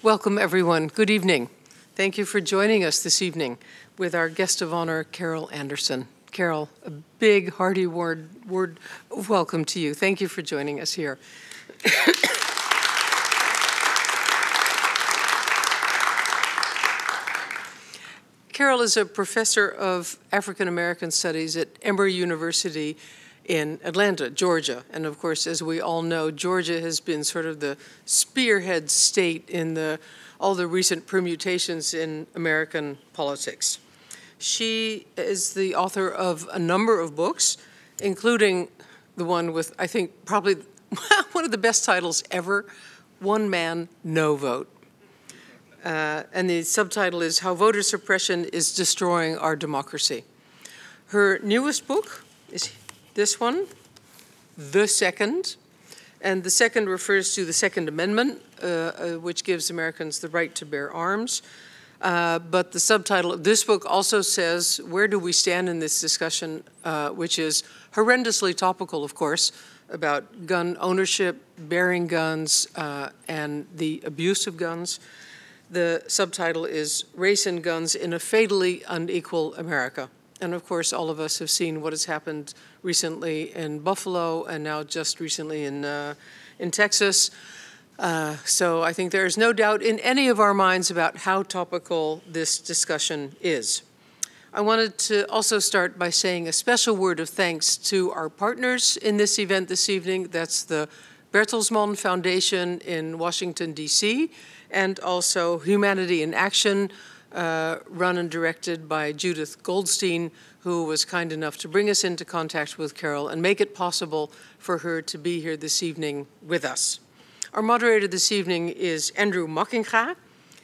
Welcome, everyone. Good evening. Thank you for joining us this evening with our guest of honor, Carol Anderson. Carol, a big, hearty word, word of welcome to you. Thank you for joining us here. Carol is a professor of African American Studies at Emory University in Atlanta, Georgia. And of course, as we all know, Georgia has been sort of the spearhead state in the, all the recent permutations in American politics. She is the author of a number of books, including the one with, I think, probably one of the best titles ever One Man, No Vote. Uh, and the subtitle is How Voter Suppression is Destroying Our Democracy. Her newest book is this one, The Second. And the second refers to the Second Amendment, uh, uh, which gives Americans the right to bear arms. Uh, but the subtitle of this book also says, Where do we stand in this discussion, uh, which is horrendously topical, of course, about gun ownership, bearing guns, uh, and the abuse of guns. The subtitle is Race and Guns in a Fatally Unequal America. And of course, all of us have seen what has happened recently in Buffalo and now just recently in, uh, in Texas. Uh, so I think there is no doubt in any of our minds about how topical this discussion is. I wanted to also start by saying a special word of thanks to our partners in this event this evening. That's the Bertelsmann Foundation in Washington, D.C., and also Humanity in Action, uh, run and directed by Judith Goldstein, who was kind enough to bring us into contact with Carol and make it possible for her to be here this evening with us. Our moderator this evening is Andrew Makkinga.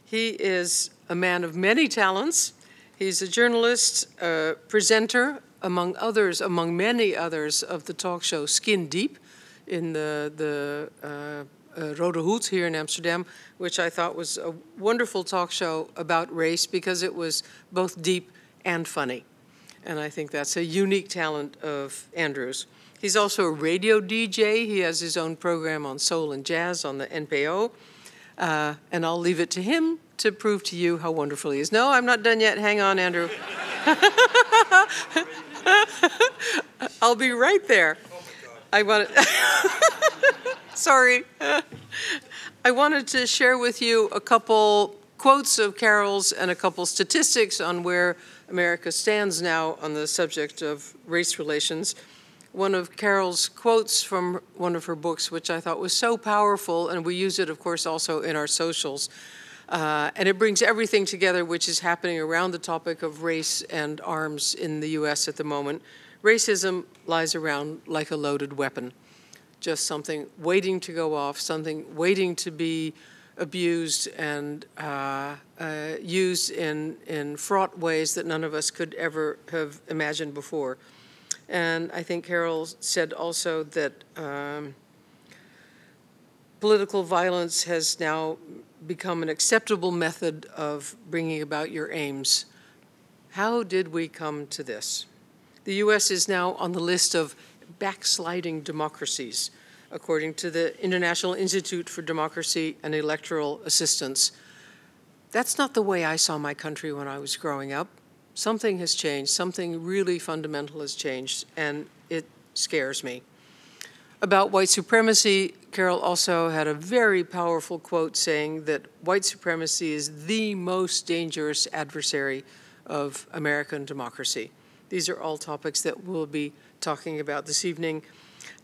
He is a man of many talents. He's a journalist, a presenter, among others, among many others, of the talk show Skin Deep in the, the uh, uh, Rode Hoed here in Amsterdam, which I thought was a wonderful talk show about race because it was both deep and funny. And I think that's a unique talent of Andrew's. He's also a radio DJ. He has his own program on soul and jazz on the NPO. Uh, and I'll leave it to him to prove to you how wonderful he is. No, I'm not done yet. Hang on, Andrew. I'll be right there. I want to. Sorry. I wanted to share with you a couple quotes of Carol's and a couple statistics on where America stands now on the subject of race relations. One of Carol's quotes from one of her books, which I thought was so powerful, and we use it, of course, also in our socials. Uh, and it brings everything together which is happening around the topic of race and arms in the US at the moment racism lies around like a loaded weapon, just something waiting to go off, something waiting to be abused and uh, uh, used in, in fraught ways that none of us could ever have imagined before. And I think Carol said also that um, political violence has now become an acceptable method of bringing about your aims. How did we come to this? The U.S. is now on the list of backsliding democracies, according to the International Institute for Democracy and Electoral Assistance. That's not the way I saw my country when I was growing up. Something has changed, something really fundamental has changed, and it scares me. About white supremacy, Carol also had a very powerful quote saying that white supremacy is the most dangerous adversary of American democracy. These are all topics that we'll be talking about this evening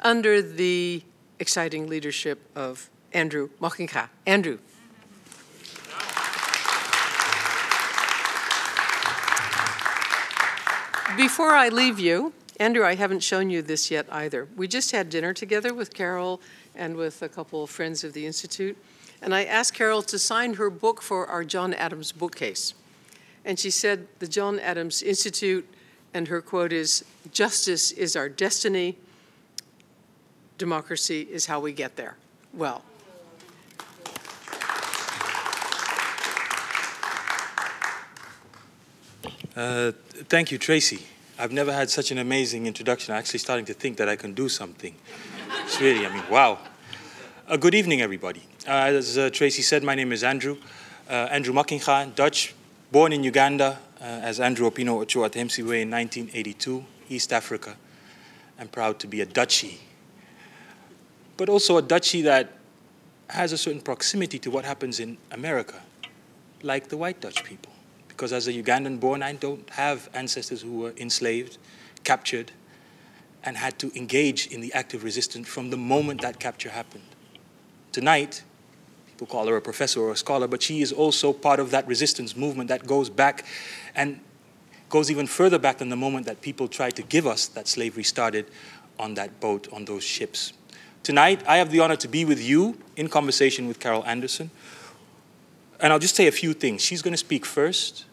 under the exciting leadership of Andrew Makkinga. Andrew. Before I leave you, Andrew, I haven't shown you this yet either. We just had dinner together with Carol and with a couple of friends of the Institute, and I asked Carol to sign her book for our John Adams bookcase. And she said the John Adams Institute and her quote is Justice is our destiny, democracy is how we get there. Well, Uh, thank you, Tracy. I've never had such an amazing introduction. I'm actually starting to think that I can do something. It's really, I mean, wow. Uh, good evening, everybody. as uh, Tracy said, my name is Andrew. Uh, Andrew Makkinga, Dutch, born in Uganda uh, Uh, as Andrew Opino Ochoa Temsiwe in 1982, East Africa. I'm proud to be a Dutchie, but also a Dutchie that has a certain proximity to what happens in America, like the white Dutch people. Because as a Ugandan born, I don't have ancestors who were enslaved, captured, and had to engage in the active resistance from the moment that capture happened. Tonight, people call her a professor or a scholar, but she is also part of that resistance movement that goes back and goes even further back than the moment that people tried to give us that slavery started on that boat, on those ships. Tonight, I have the honor to be with you in conversation with Carol Anderson. And I'll just say a few things. She's going to speak first.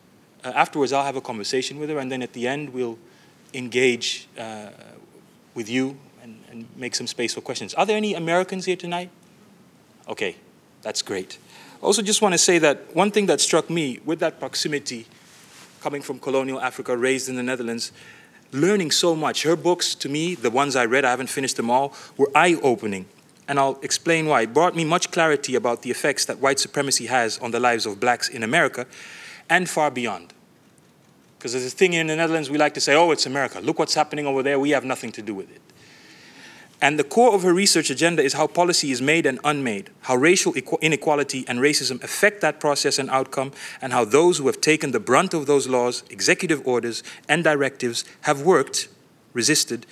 Uh, afterwards, I'll have a conversation with her, and then at the end, we'll engage uh, with you and, and make some space for questions. Are there any Americans here tonight? Okay, that's great. I also, just want to say that one thing that struck me with that proximity coming from colonial Africa, raised in the Netherlands, learning so much. Her books, to me, the ones I read, I haven't finished them all, were eye opening. And I'll explain why. It brought me much clarity about the effects that white supremacy has on the lives of blacks in America and far beyond. Because there's a thing in the Netherlands, we like to say, oh, it's America. Look what's happening over there. We have nothing to do with it. And the core of her research agenda is how policy is made and unmade, how racial inequality and racism affect that process and outcome, and how those who have taken the brunt of those laws, executive orders, and directives have worked, resisted,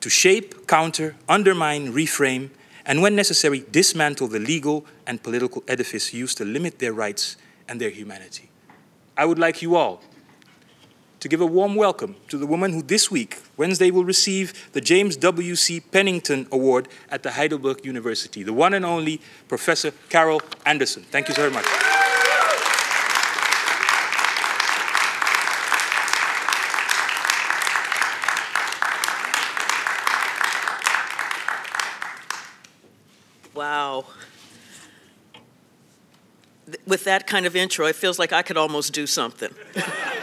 to shape, counter, undermine, reframe, and when necessary, dismantle the legal and political edifice used to limit their rights and their humanity. I would like you all to give a warm welcome to the woman who this week, Wednesday, will receive the James W.C. Pennington Award at the Heidelberg University, the one and only Professor Carol Anderson. Thank you very much. Wow. With that kind of intro, it feels like I could almost do something.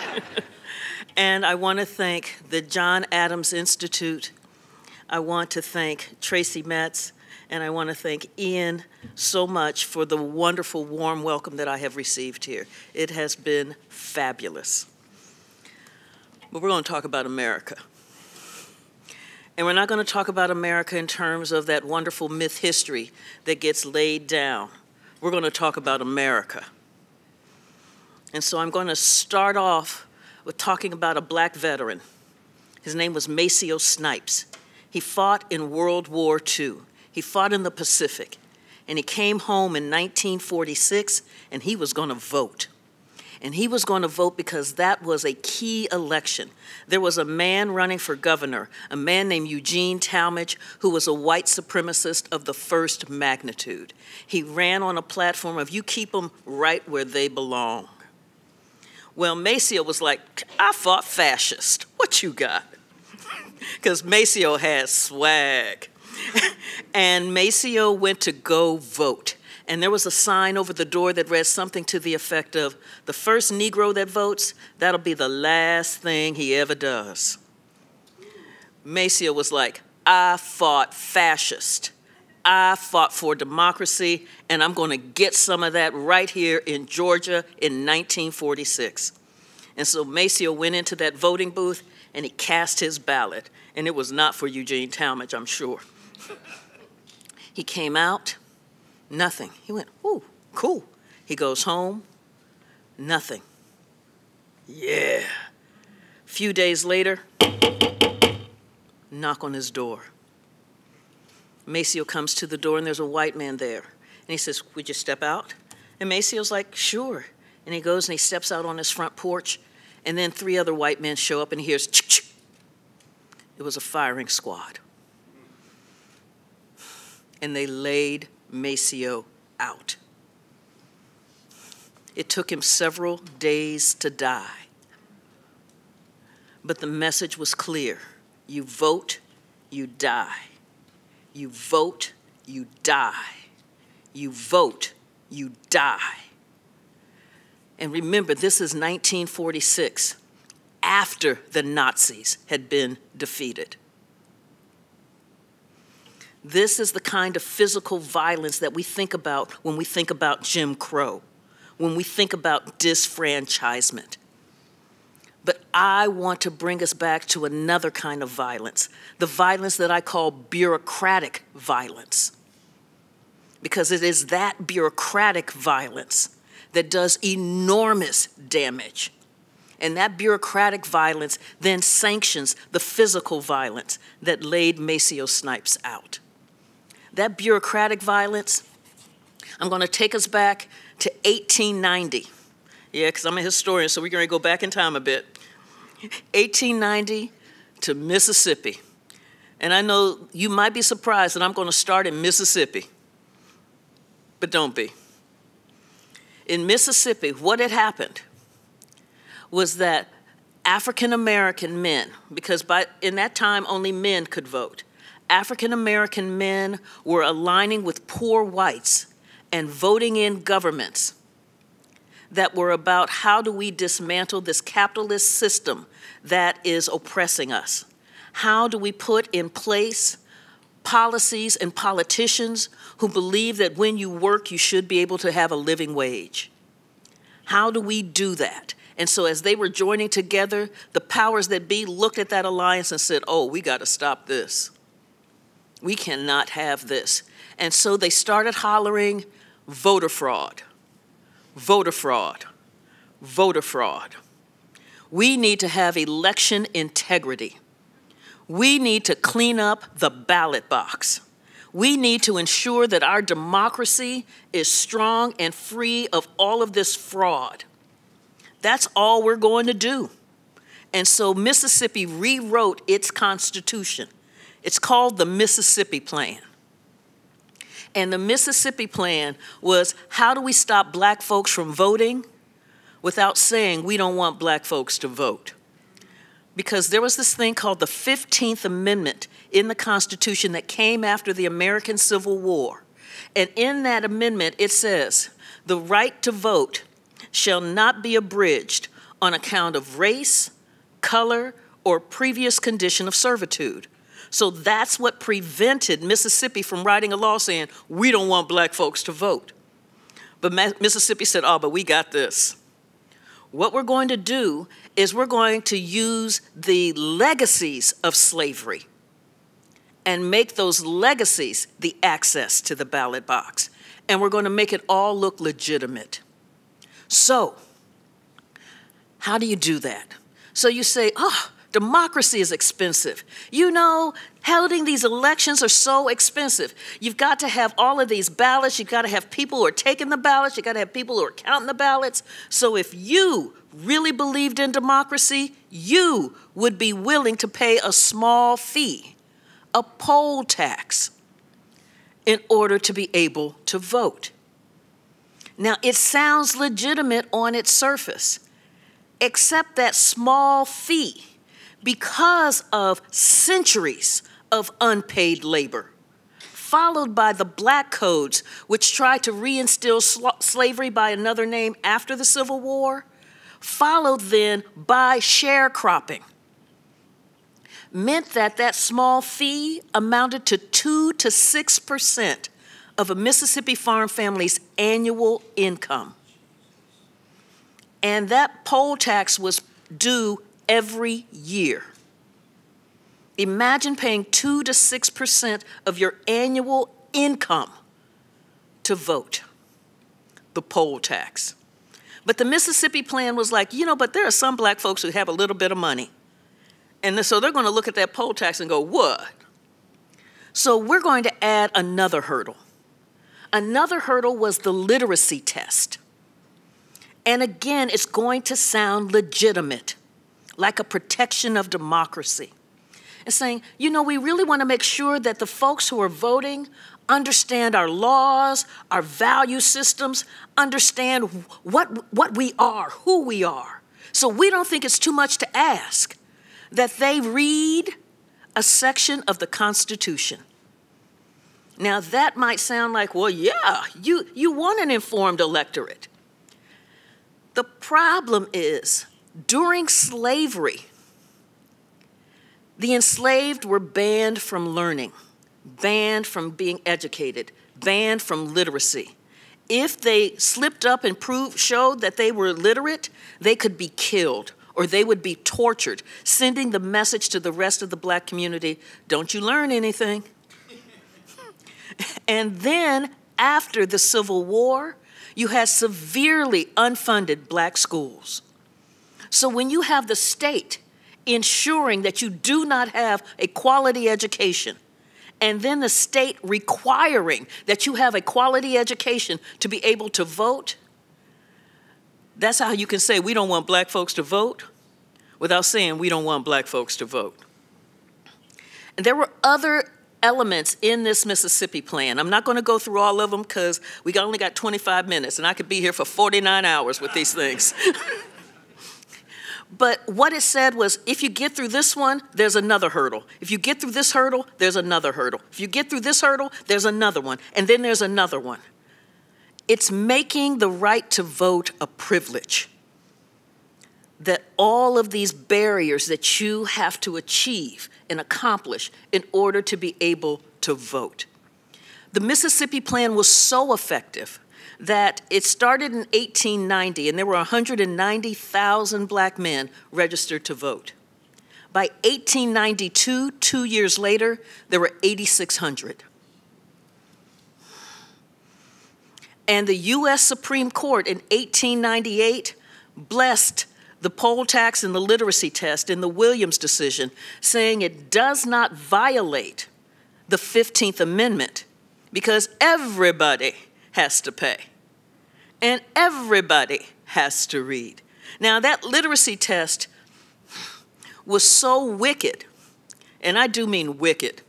And I want to thank the John Adams Institute. I want to thank Tracy Metz, and I want to thank Ian so much for the wonderful, warm welcome that I have received here. It has been fabulous. But we're going to talk about America. And we're not going to talk about America in terms of that wonderful myth history that gets laid down. We're going to talk about America. And so I'm going to start off with talking about a black veteran. His name was Maceo Snipes. He fought in World War II. He fought in the Pacific. And he came home in 1946 and he was going to vote. And he was going to vote because that was a key election. There was a man running for governor, a man named Eugene Talmadge, who was a white supremacist of the first magnitude. He ran on a platform of you keep them right where they belong. Well, Maceo was like, I fought fascist. What you got? Because Maceo has swag. and Maceo went to go vote. And there was a sign over the door that read something to the effect of the first Negro that votes, that'll be the last thing he ever does. Maceo was like, I fought fascist. I fought for democracy, and I'm going to get some of that right here in Georgia in 1946. And so Maceo went into that voting booth and he cast his ballot, and it was not for Eugene Talmadge, I'm sure. he came out, nothing. He went, ooh, cool. He goes home, nothing. Yeah. A few days later, knock on his door. Maceo comes to the door and there's a white man there. And he says, Would you step out? And Maceo's like, Sure. And he goes and he steps out on his front porch. And then three other white men show up and he hears, chick. It was a firing squad. And they laid Maceo out. It took him several days to die. But the message was clear you vote, you die. You vote, you die. You vote, you die. And remember, this is 1946, after the Nazis had been defeated. This is the kind of physical violence that we think about when we think about Jim Crow, when we think about disfranchisement. But I want to bring us back to another kind of violence, the violence that I call bureaucratic violence. Because it is that bureaucratic violence that does enormous damage. And that bureaucratic violence then sanctions the physical violence that laid Maceo Snipes out. That bureaucratic violence, I'm going to take us back to 1890. Yeah, because I'm a historian, so we're going to go back in time a bit. 1890 to Mississippi. And I know you might be surprised that I'm going to start in Mississippi, but don't be. In Mississippi, what had happened was that African American men, because by, in that time only men could vote, African American men were aligning with poor whites and voting in governments that were about how do we dismantle this capitalist system that is oppressing us? How do we put in place policies and politicians who believe that when you work, you should be able to have a living wage? How do we do that? And so, as they were joining together, the powers that be looked at that alliance and said, Oh, we got to stop this. We cannot have this. And so they started hollering voter fraud voter fraud, voter fraud. We need to have election integrity. We need to clean up the ballot box. We need to ensure that our democracy is strong and free of all of this fraud. That's all we're going to do. And so Mississippi rewrote its constitution. It's called the Mississippi Plan. And the Mississippi plan was how do we stop black folks from voting without saying we don't want black folks to vote? Because there was this thing called the 15th Amendment in the Constitution that came after the American Civil War. And in that amendment, it says, the right to vote shall not be abridged on account of race, color, or previous condition of servitude. So that's what prevented Mississippi from writing a law saying, we don't want black folks to vote. But Mississippi said, oh, but we got this. What we're going to do is we're going to use the legacies of slavery and make those legacies the access to the ballot box. And we're going to make it all look legitimate. So, how do you do that? So you say, oh, Democracy is expensive. You know, holding these elections are so expensive. You've got to have all of these ballots. You've got to have people who are taking the ballots. You've got to have people who are counting the ballots. So if you really believed in democracy, you would be willing to pay a small fee, a poll tax, in order to be able to vote. Now, it sounds legitimate on its surface, except that small fee because of centuries of unpaid labor, followed by the black codes, which tried to reinstill sl- slavery by another name after the Civil War, followed then by sharecropping, meant that that small fee amounted to 2 to 6 percent of a Mississippi farm family's annual income. And that poll tax was due every year. Imagine paying 2 to 6% of your annual income to vote, the poll tax. But the Mississippi plan was like, you know, but there are some black folks who have a little bit of money. And so they're going to look at that poll tax and go, what? So we're going to add another hurdle. Another hurdle was the literacy test. And again, it's going to sound legitimate like a protection of democracy. And saying, you know, we really want to make sure that the folks who are voting understand our laws, our value systems, understand what, what we are, who we are. So we don't think it's too much to ask that they read a section of the Constitution. Now, that might sound like, well, yeah, you, you want an informed electorate. The problem is during slavery, the enslaved were banned from learning. banned from being educated, banned from literacy. If they slipped up and proved, showed that they were literate, they could be killed or they would be tortured, sending the message to the rest of the black community don't you learn anything? and then after the Civil War, you had severely unfunded black schools. So when you have the state ensuring that you do not have a quality education, and then the state requiring that you have a quality education to be able to vote, that's how you can say we don't want black folks to vote without saying we don't want black folks to vote. And there were other elements in this Mississippi plan. I'm not going to go through all of them because we only got 25 minutes and I could be here for 49 hours with these things. but what it said was if you get through this one, there's another hurdle. If you get through this hurdle, there's another hurdle. If you get through this hurdle, there's another one. And then there's another one. It's making the right to vote a privilege. That all of these barriers that you have to achieve and accomplish in order to be able to vote. The Mississippi Plan was so effective that it started in 1890 and there were 190,000 black men registered to vote. By 1892, two years later, there were 8,600. And the US Supreme Court in 1898 blessed the poll tax and the literacy test in the Williams decision, saying it does not violate the 15th Amendment because everybody has to pay and everybody has to read. Now, that literacy test was so wicked, and I do mean wicked,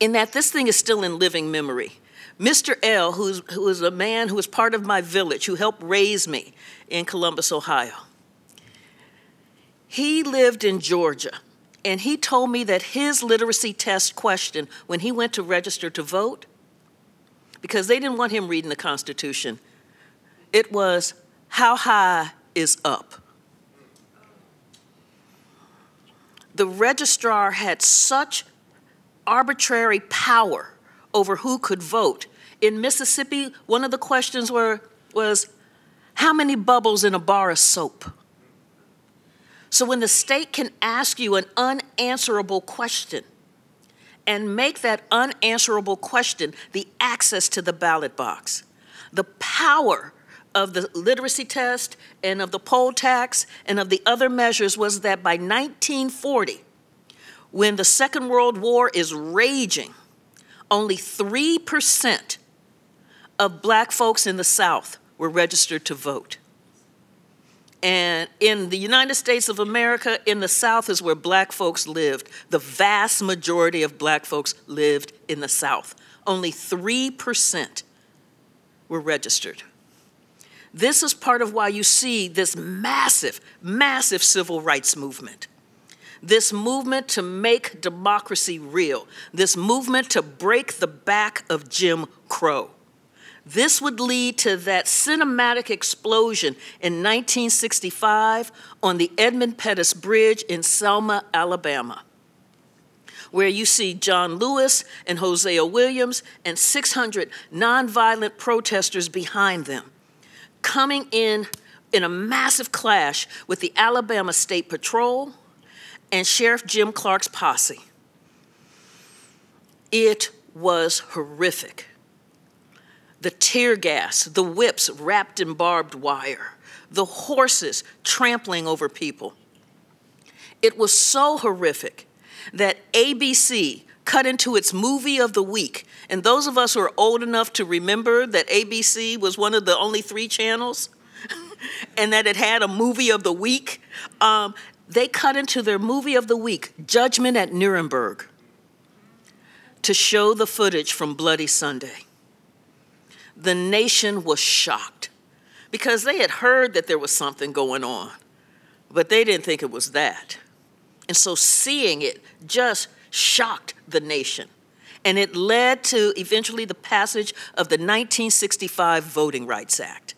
in that this thing is still in living memory. Mr. L, who's, who is a man who was part of my village, who helped raise me in Columbus, Ohio, he lived in Georgia. And he told me that his literacy test question when he went to register to vote, because they didn't want him reading the Constitution, it was, How high is up? The registrar had such arbitrary power over who could vote. In Mississippi, one of the questions were, was how many bubbles in a bar of soap? So when the state can ask you an unanswerable question and make that unanswerable question the access to the ballot box, the power of the literacy test and of the poll tax and of the other measures was that by 1940, when the Second World War is raging, only 3% of black folks in the South were registered to vote. And in the United States of America, in the South is where black folks lived. The vast majority of black folks lived in the South. Only 3% were registered. This is part of why you see this massive, massive civil rights movement this movement to make democracy real, this movement to break the back of Jim Crow. This would lead to that cinematic explosion in 1965 on the Edmund Pettus Bridge in Selma, Alabama, where you see John Lewis and Hosea Williams and 600 nonviolent protesters behind them coming in in a massive clash with the Alabama State Patrol and Sheriff Jim Clark's posse. It was horrific. The tear gas, the whips wrapped in barbed wire, the horses trampling over people. It was so horrific that ABC cut into its movie of the week. And those of us who are old enough to remember that ABC was one of the only three channels and that it had a movie of the week, um, they cut into their movie of the week, Judgment at Nuremberg, to show the footage from Bloody Sunday. The nation was shocked because they had heard that there was something going on, but they didn't think it was that. And so seeing it just shocked the nation. And it led to eventually the passage of the 1965 Voting Rights Act.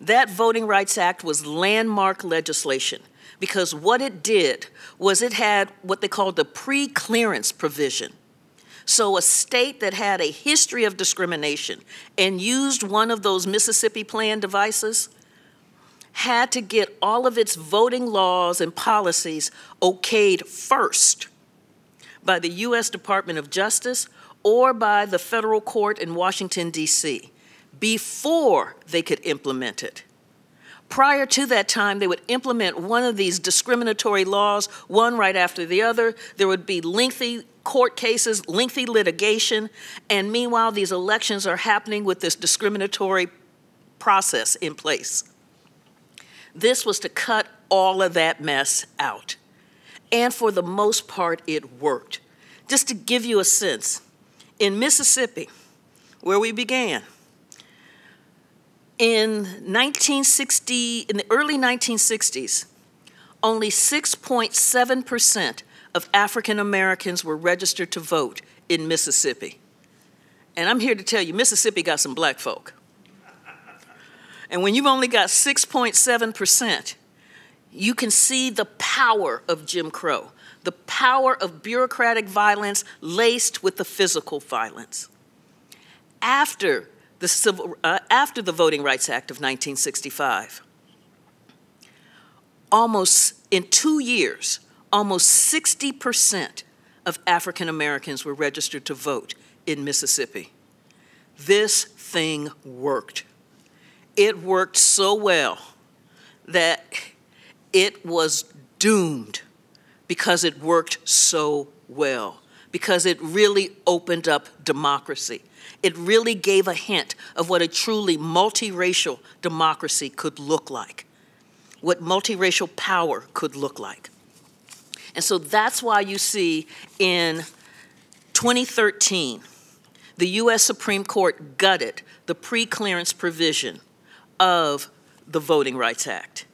That Voting Rights Act was landmark legislation because what it did was it had what they called the pre clearance provision. So, a state that had a history of discrimination and used one of those Mississippi Plan devices had to get all of its voting laws and policies okayed first by the U.S. Department of Justice or by the federal court in Washington, D.C., before they could implement it. Prior to that time, they would implement one of these discriminatory laws, one right after the other. There would be lengthy court cases, lengthy litigation, and meanwhile, these elections are happening with this discriminatory process in place. This was to cut all of that mess out. And for the most part, it worked. Just to give you a sense, in Mississippi, where we began, in 1960, in the early 1960s, only 6.7% of African Americans were registered to vote in Mississippi. And I'm here to tell you, Mississippi got some black folk. And when you've only got 6.7%, you can see the power of Jim Crow, the power of bureaucratic violence laced with the physical violence. After the, civil, uh, after the Voting Rights Act of 1965. Almost in two years, almost 60% of African Americans were registered to vote in Mississippi. This thing worked. It worked so well that it was doomed because it worked so well, because it really opened up democracy it really gave a hint of what a truly multiracial democracy could look like, what multiracial power could look like. And so that's why you see in 2013, the US Supreme Court gutted the pre-clearance provision of the Voting Rights Act.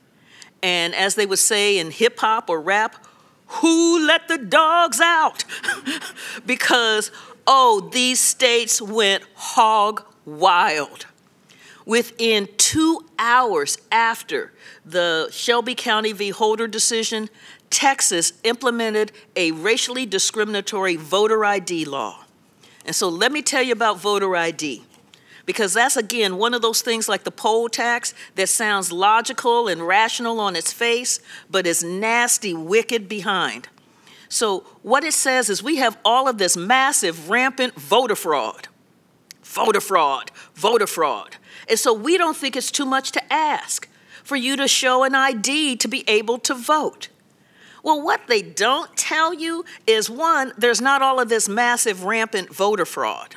And as they would say in hip hop or rap, who let the dogs out? because oh, these states went hog wild. Within two hours after the Shelby County v. Holder decision, Texas implemented a racially discriminatory voter ID law. And so let me tell you about voter ID, because that's again one of those things like the poll tax that sounds logical and rational on its face, but is nasty, wicked behind. So, what it says is we have all of this massive, rampant voter fraud. Voter fraud, voter fraud. And so, we don't think it's too much to ask for you to show an ID to be able to vote. Well, what they don't tell you is one, there's not all of this massive, rampant voter fraud.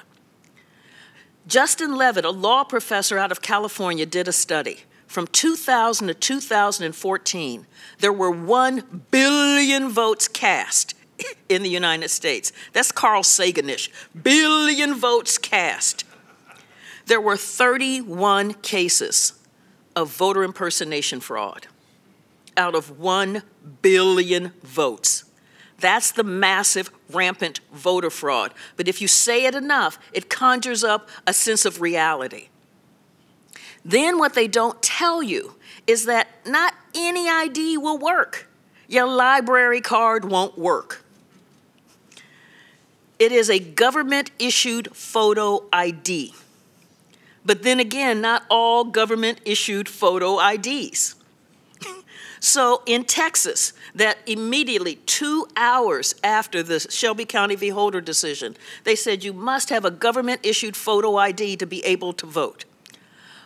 Justin Levitt, a law professor out of California, did a study. From 2000 to 2014, there were 1 billion votes cast in the United States. That's Carl Saganish. Billion votes cast. There were 31 cases of voter impersonation fraud out of 1 billion votes. That's the massive, rampant voter fraud. But if you say it enough, it conjures up a sense of reality. Then, what they don't tell you is that not any ID will work. Your library card won't work. It is a government issued photo ID. But then again, not all government issued photo IDs. So in Texas, that immediately two hours after the Shelby County v. Holder decision, they said you must have a government issued photo ID to be able to vote.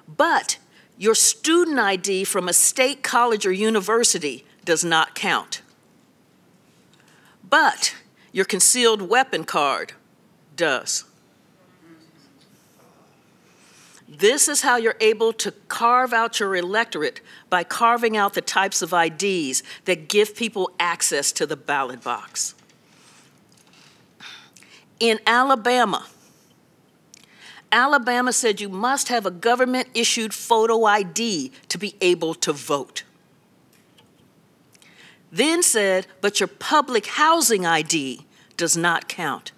But your student ID from a state college or university does not count. But your concealed weapon card does. This is how you're able to carve out your electorate by carving out the types of IDs that give people access to the ballot box. In Alabama, Alabama said you must have a government issued photo ID to be able to vote. Then said, but your public housing ID does not count.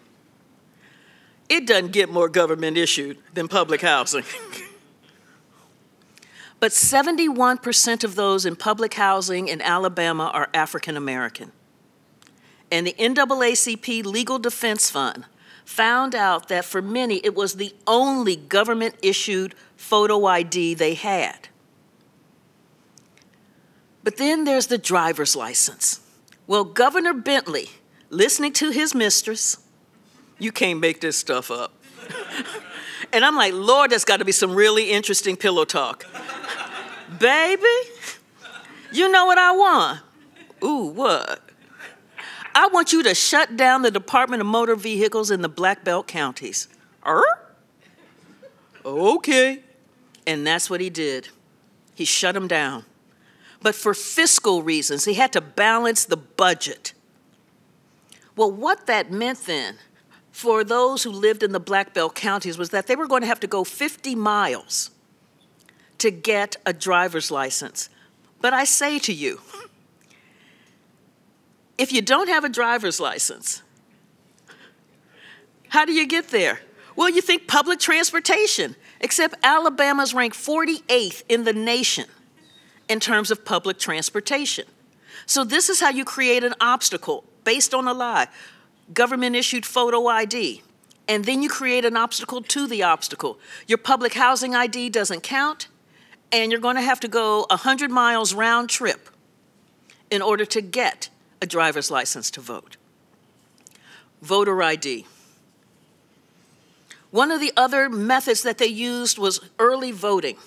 It doesn't get more government issued than public housing. but 71% of those in public housing in Alabama are African American. And the NAACP Legal Defense Fund found out that for many it was the only government issued photo ID they had. But then there's the driver's license. Well, Governor Bentley, listening to his mistress, you can't make this stuff up. and I'm like, Lord, there's got to be some really interesting pillow talk. Baby, you know what I want? Ooh, what? I want you to shut down the Department of Motor Vehicles in the Black Belt counties. Er? Okay. And that's what he did. He shut them down. But for fiscal reasons, he had to balance the budget. Well, what that meant then for those who lived in the Black Belt counties was that they were going to have to go 50 miles to get a driver's license. But I say to you, if you don't have a driver's license, how do you get there? Well, you think public transportation, except Alabama's ranked 48th in the nation in terms of public transportation. So, this is how you create an obstacle based on a lie government issued photo ID. And then you create an obstacle to the obstacle. Your public housing ID doesn't count, and you're going to have to go 100 miles round trip in order to get a driver's license to vote. Voter ID. One of the other methods that they used was early voting.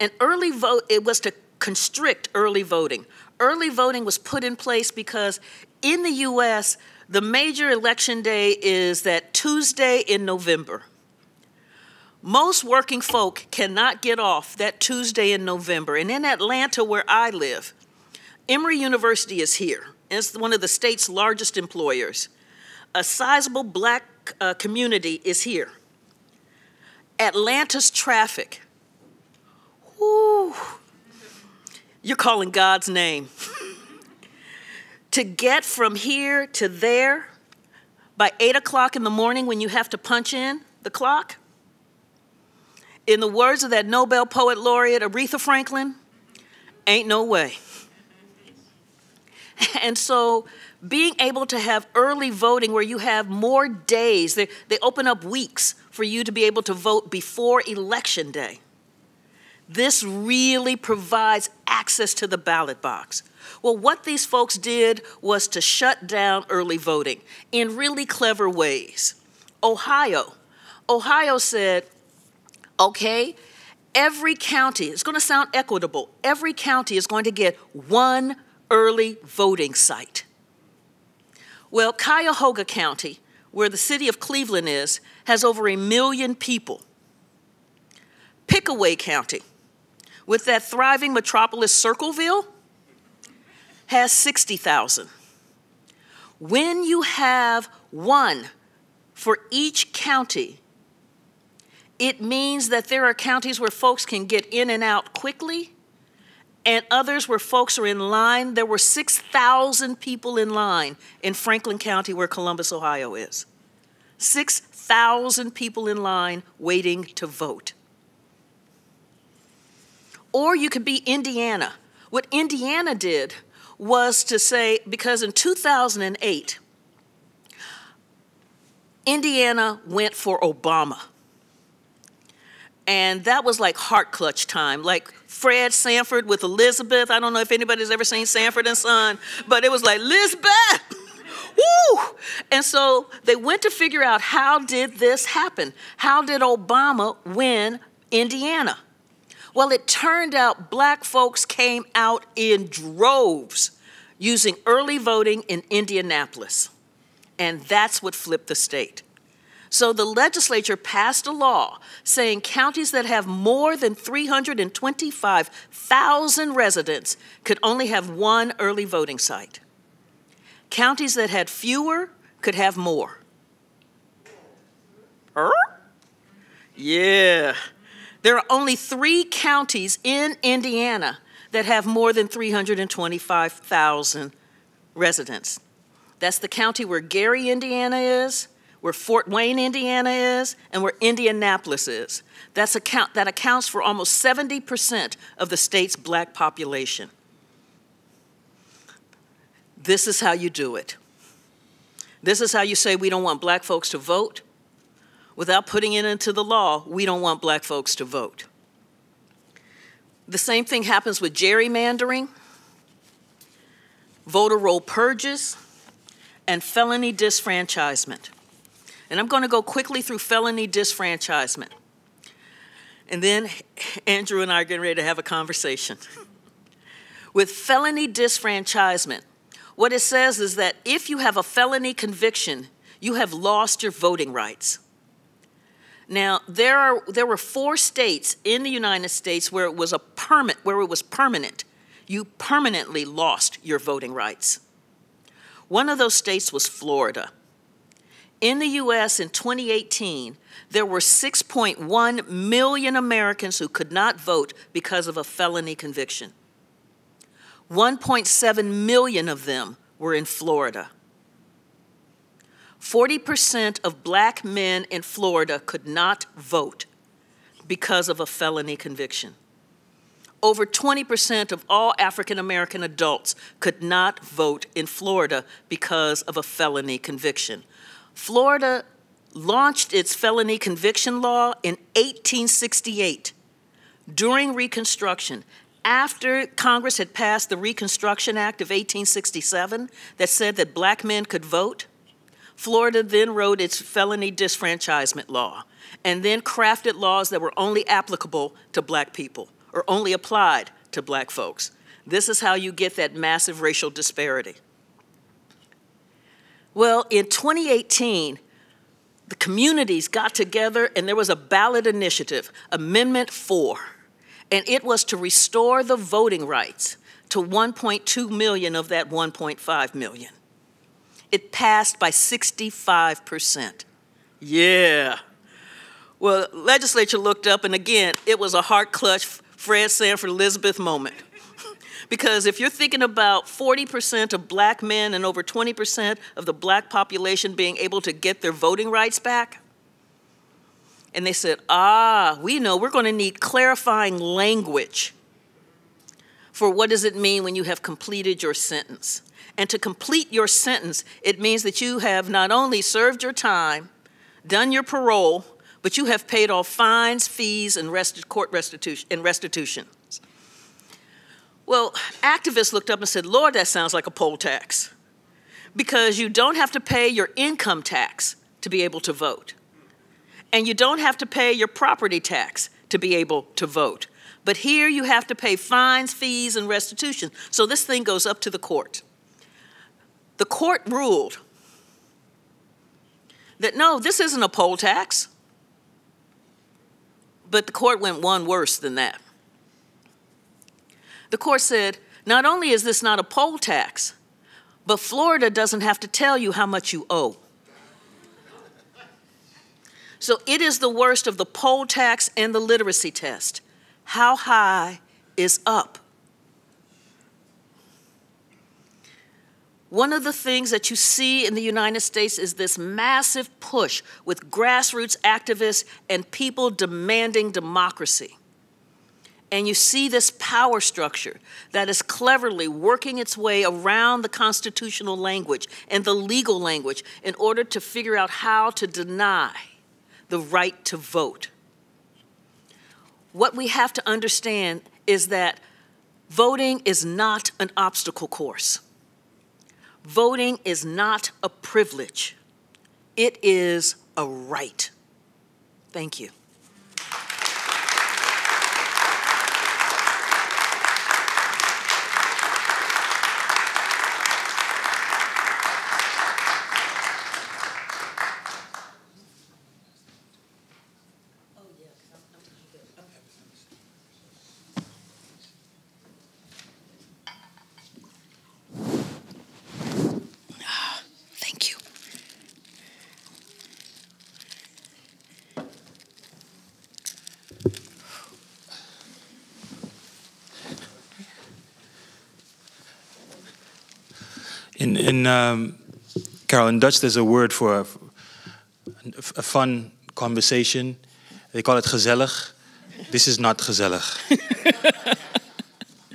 And early vote, it was to constrict early voting. Early voting was put in place because in the US, the major election day is that Tuesday in November. Most working folk cannot get off that Tuesday in November. And in Atlanta, where I live, Emory University is here. It's one of the state's largest employers. A sizable black uh, community is here. Atlanta's traffic. Whoo, you're calling God's name. to get from here to there by 8 o'clock in the morning when you have to punch in the clock, in the words of that Nobel poet laureate Aretha Franklin, ain't no way. And so being able to have early voting where you have more days, they, they open up weeks for you to be able to vote before election day. This really provides access to the ballot box. Well, what these folks did was to shut down early voting in really clever ways. Ohio, Ohio said, okay, every county, it's going to sound equitable, every county is going to get one early voting site. Well, Cuyahoga County, where the city of Cleveland is, has over a million people. Pickaway County, with that thriving metropolis Circleville, has 60,000. When you have one for each county, it means that there are counties where folks can get in and out quickly and others where folks are in line. There were 6,000 people in line in Franklin County, where Columbus, Ohio is. 6,000 people in line waiting to vote. Or you could be Indiana. What Indiana did was to say, because in 2008, Indiana went for Obama. And that was like heart clutch time, like Fred Sanford with Elizabeth. I don't know if anybody's ever seen Sanford and Son, but it was like, Elizabeth! Woo! And so they went to figure out how did this happen? How did Obama win Indiana? Well, it turned out black folks came out in droves using early voting in Indianapolis. And that's what flipped the state. So the legislature passed a law saying counties that have more than 325,000 residents could only have one early voting site. Counties that had fewer could have more. Er? Yeah. There are only three counties in Indiana that have more than 325,000 residents. That's the county where Gary, Indiana is, where Fort Wayne, Indiana is, and where Indianapolis is. That's account, that accounts for almost 70% of the state's black population. This is how you do it. This is how you say we don't want black folks to vote. Without putting it into the law, we don't want black folks to vote. The same thing happens with gerrymandering, voter roll purges, and felony disfranchisement. And I'm going to go quickly through felony disfranchisement. And then Andrew and I are getting ready to have a conversation. With felony disfranchisement, what it says is that if you have a felony conviction, you have lost your voting rights. Now, there, are, there were four states in the United States where it was a permit, where it was permanent. You permanently lost your voting rights. One of those states was Florida. In the US in 2018, there were 6.1 million Americans who could not vote because of a felony conviction. 1.7 million of them were in Florida. 40% of black men in Florida could not vote because of a felony conviction. Over 20% of all African American adults could not vote in Florida because of a felony conviction. Florida launched its felony conviction law in 1868 during Reconstruction. After Congress had passed the Reconstruction Act of 1867 that said that black men could vote, Florida then wrote its felony disfranchisement law and then crafted laws that were only applicable to black people or only applied to black folks. This is how you get that massive racial disparity. Well, in 2018, the communities got together and there was a ballot initiative, Amendment 4, and it was to restore the voting rights to 1.2 million of that 1.5 million. It passed by 65%. Yeah. Well, legislature looked up, and again, it was a heart clutch Fred Sanford Elizabeth moment. Because if you're thinking about 40% of black men and over 20% of the black population being able to get their voting rights back, and they said, ah, we know we're going to need clarifying language for what does it mean when you have completed your sentence. And to complete your sentence, it means that you have not only served your time, done your parole, but you have paid off fines, fees, and court restitution and restitution. Well, activists looked up and said, Lord, that sounds like a poll tax. Because you don't have to pay your income tax to be able to vote. And you don't have to pay your property tax to be able to vote. But here you have to pay fines, fees, and restitution. So this thing goes up to the court. The court ruled that no, this isn't a poll tax. But the court went one worse than that. The court said, not only is this not a poll tax, but Florida doesn't have to tell you how much you owe. So it is the worst of the poll tax and the literacy test. How high is up? One of the things that you see in the United States is this massive push with grassroots activists and people demanding democracy. And you see this power structure that is cleverly working its way around the constitutional language and the legal language in order to figure out how to deny the right to vote. What we have to understand is that voting is not an obstacle course. Voting is not a privilege, it is a right. Thank you. In, um, Carol, in Dutch, there's a word for a, a fun conversation. They call it gezellig. This is not gezellig.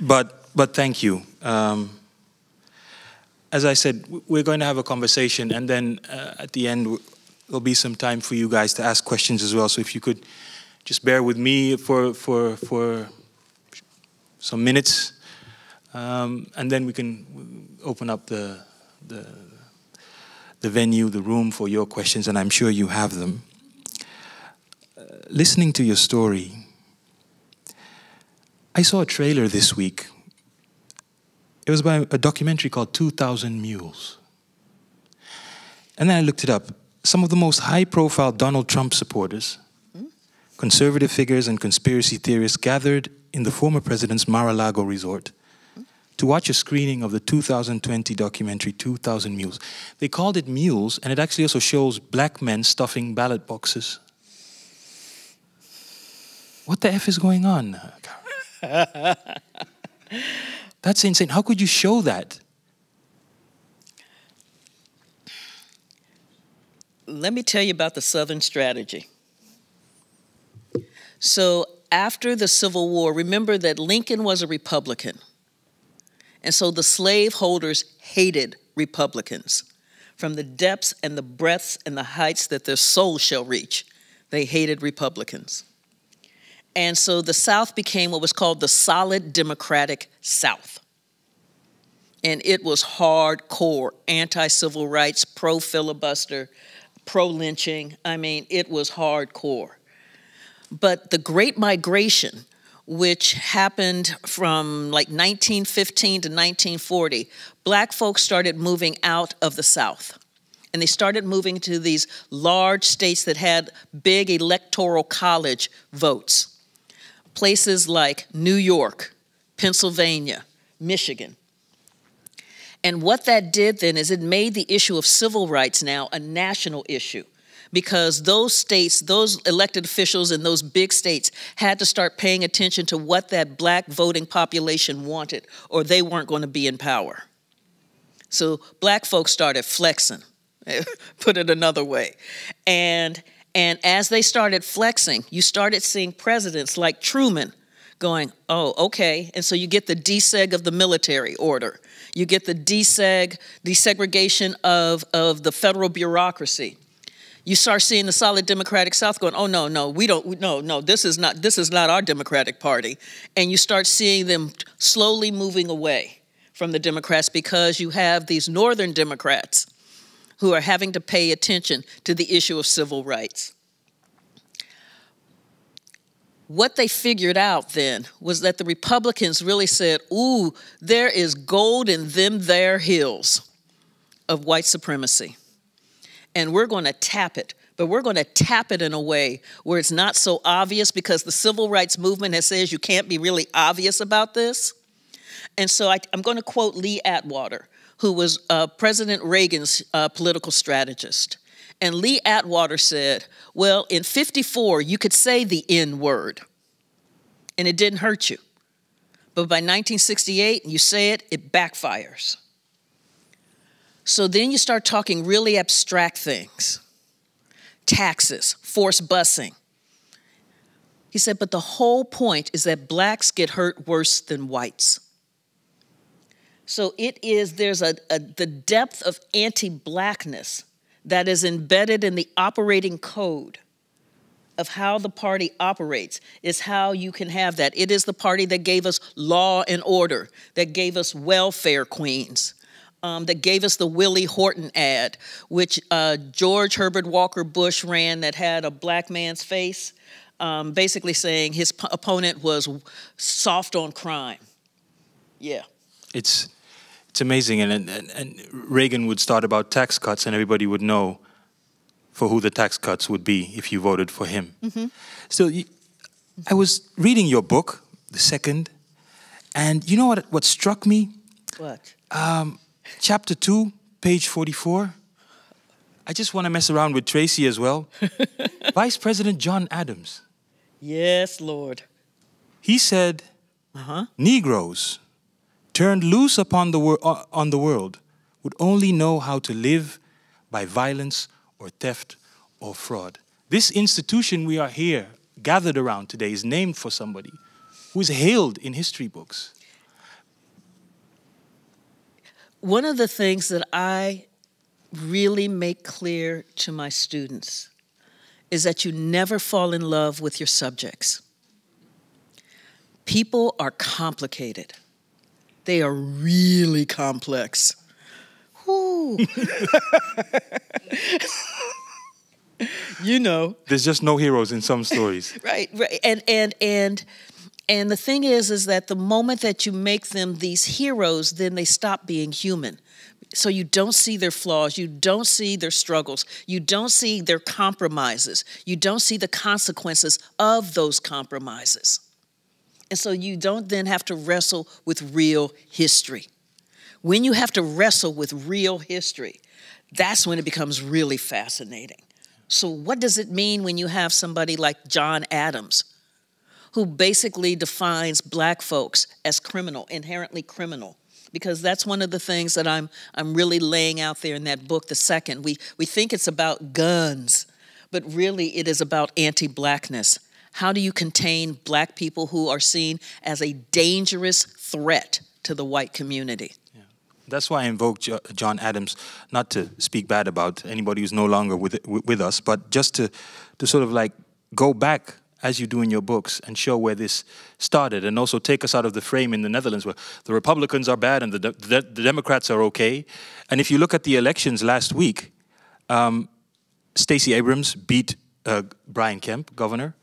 but, but thank you. Um, as I said, we're going to have a conversation, and then uh, at the end, there'll be some time for you guys to ask questions as well. So if you could just bear with me for, for, for some minutes, um, and then we can open up the, the, the venue, the room for your questions, and I'm sure you have them. Uh, listening to your story, I saw a trailer this week. It was by a documentary called 2000 Mules. And then I looked it up. Some of the most high profile Donald Trump supporters, conservative figures, and conspiracy theorists gathered in the former president's Mar a Lago resort to watch a screening of the 2020 documentary 2000 Mules. They called it Mules, and it actually also shows black men stuffing ballot boxes. What the F is going on? That's insane. How could you show that? Let me tell you about the Southern strategy. So, after the Civil War, remember that Lincoln was a Republican. And so the slaveholders hated Republicans from the depths and the breadths and the heights that their soul shall reach. They hated Republicans. And so the South became what was called the solid Democratic South. And it was hardcore anti civil rights, pro filibuster, pro lynching. I mean, it was hardcore. But the Great Migration, which happened from like 1915 to 1940, black folks started moving out of the South. And they started moving to these large states that had big electoral college votes. Places like New York, Pennsylvania, Michigan. And what that did then is it made the issue of civil rights now a national issue because those states, those elected officials in those big states had to start paying attention to what that black voting population wanted, or they weren't going to be in power. So black folks started flexing, put it another way. And, and as they started flexing, you started seeing presidents like Truman going, oh, okay. And so you get the deseg of the military order. You get the deseg, desegregation of, of the federal bureaucracy you start seeing the solid Democratic South going, oh no, no, we don't, no, no, this is not, this is not our Democratic Party, and you start seeing them slowly moving away from the Democrats because you have these Northern Democrats who are having to pay attention to the issue of civil rights. What they figured out then was that the Republicans really said, ooh, there is gold in them there hills of white supremacy and we're going to tap it. But we're going to tap it in a way where it's not so obvious because the civil rights movement has says you can't be really obvious about this. And so I, am going to quote Lee Atwater, who was uh, President Reagan's uh, political strategist. And Lee Atwater said, Well, in 54, you could say the N word, and it didn't hurt you. But by 1968, you say it, it backfires. So then you start talking really abstract things taxes, forced busing. He said, but the whole point is that blacks get hurt worse than whites. So it is, there's a, a the depth of anti blackness that is embedded in the operating code of how the party operates is how you can have that. It is the party that gave us law and order, that gave us welfare queens, um, that gave us the Willie Horton ad, which uh, George Herbert Walker Bush ran that had a black man's face, um, basically saying his p- opponent was soft on crime. Yeah. It's, it's amazing. And, and, and Reagan would start about tax cuts, and everybody would know for who the tax cuts would be if you voted for him. Mm-hmm. So you, I was reading your book, the second, and you know what, what struck me? What? Um, chapter 2, page 44. I just want to mess around with Tracy as well. Vice President John Adams. Yes, Lord. He said, uh-huh. Negroes turned loose upon the wor- uh, on the world would only know how to live by violence or theft or fraud. This institution we are here gathered around today is named for somebody who is hailed in history books. One of the things that I really make clear to my students is that you never fall in love with your subjects. People are complicated. They are really complex. you know. There's just no heroes in some stories. right, right. And and and and the thing is is that the moment that you make them these heroes, then they stop being human. So you don't see their flaws, you don't see their struggles, you don't see their compromises, you don't see the consequences of those compromises. And so you don't then have to wrestle with real history. When you have to wrestle with real history, that's when it becomes really fascinating. So, what does it mean when you have somebody like John Adams, who basically defines black folks as criminal, inherently criminal? Because that's one of the things that I'm, I'm really laying out there in that book, the second. We, we think it's about guns, but really it is about anti blackness. How do you contain black people who are seen as a dangerous threat to the white community? That's why I invoked John Adams, not to speak bad about anybody who's no longer with with us, but just to to sort of like go back as you do in your books and show where this started, and also take us out of the frame in the Netherlands where the Republicans are bad and the, the, the Democrats are okay. And if you look at the elections last week, um, Stacey Abrams beat uh, Brian Kemp, governor,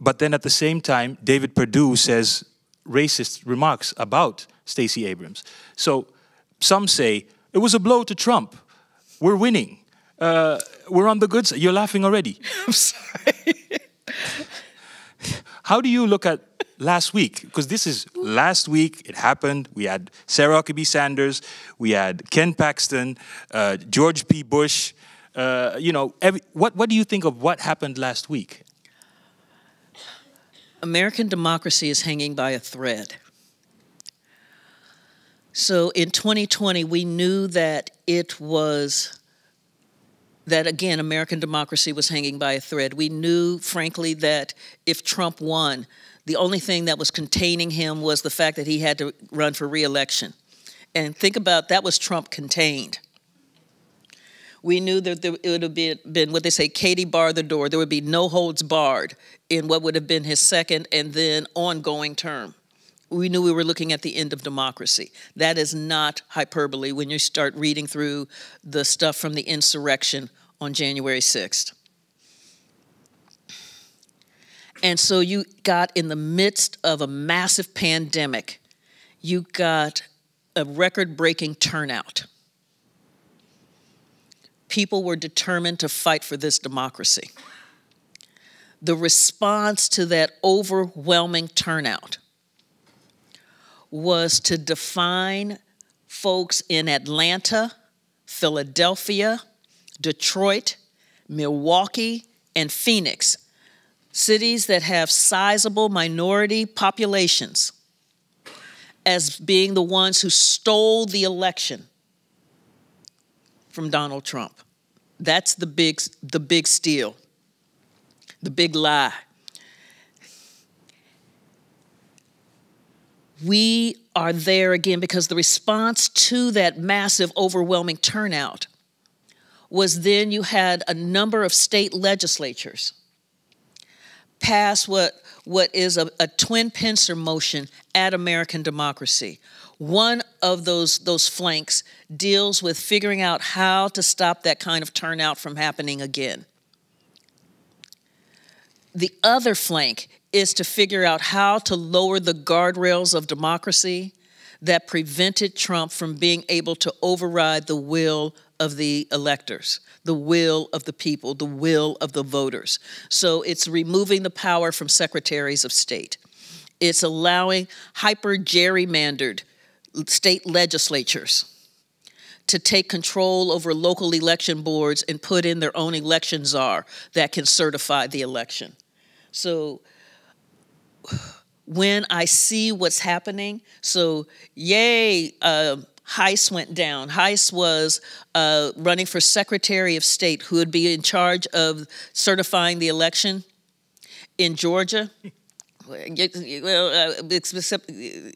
but then at the same time, David Perdue says racist remarks about Stacey Abrams. So some say it was a blow to Trump. We're winning. Uh, we're on the good side. You're laughing already. I'm sorry. How do you look at last week? Because this is last week. It happened. We had Sarah Huckabee Sanders. We had Ken Paxton, uh, George P. Bush. Uh, you know, every, what what do you think of what happened last week? American democracy is hanging by a thread. So in 2020, we knew that it was that again, American democracy was hanging by a thread. We knew, frankly, that if Trump won, the only thing that was containing him was the fact that he had to run for reelection. And think about that was Trump contained. We knew that there, it would have been, been what they say, Katie bar the door. There would be no holds barred in what would have been his second and then ongoing term we knew we were looking at the end of democracy. That is not hyperbole when you start reading through the stuff from the insurrection on January 6th. And so you got in the midst of a massive pandemic, you got a record breaking turnout. People were determined to fight for this democracy. The response to that overwhelming turnout was to define folks in Atlanta, Philadelphia, Detroit, Milwaukee, and Phoenix, cities that have sizable minority populations, as being the ones who stole the election from Donald Trump. That's the big, the big steal, the big lie. We are there again because the response to that massive, overwhelming turnout was then you had a number of state legislatures pass what, what is a, a twin pincer motion at American democracy. One of those, those flanks deals with figuring out how to stop that kind of turnout from happening again. The other flank is to figure out how to lower the guardrails of democracy that prevented Trump from being able to override the will of the electors, the will of the people, the will of the voters. So it's removing the power from secretaries of state. It's allowing hyper gerrymandered state legislatures to take control over local election boards and put in their own election czar that can certify the election. So when I see what's happening, so yay, uh, Hice went down. Hice was uh, running for Secretary of State, who would be in charge of certifying the election in Georgia. Well, uh, it's,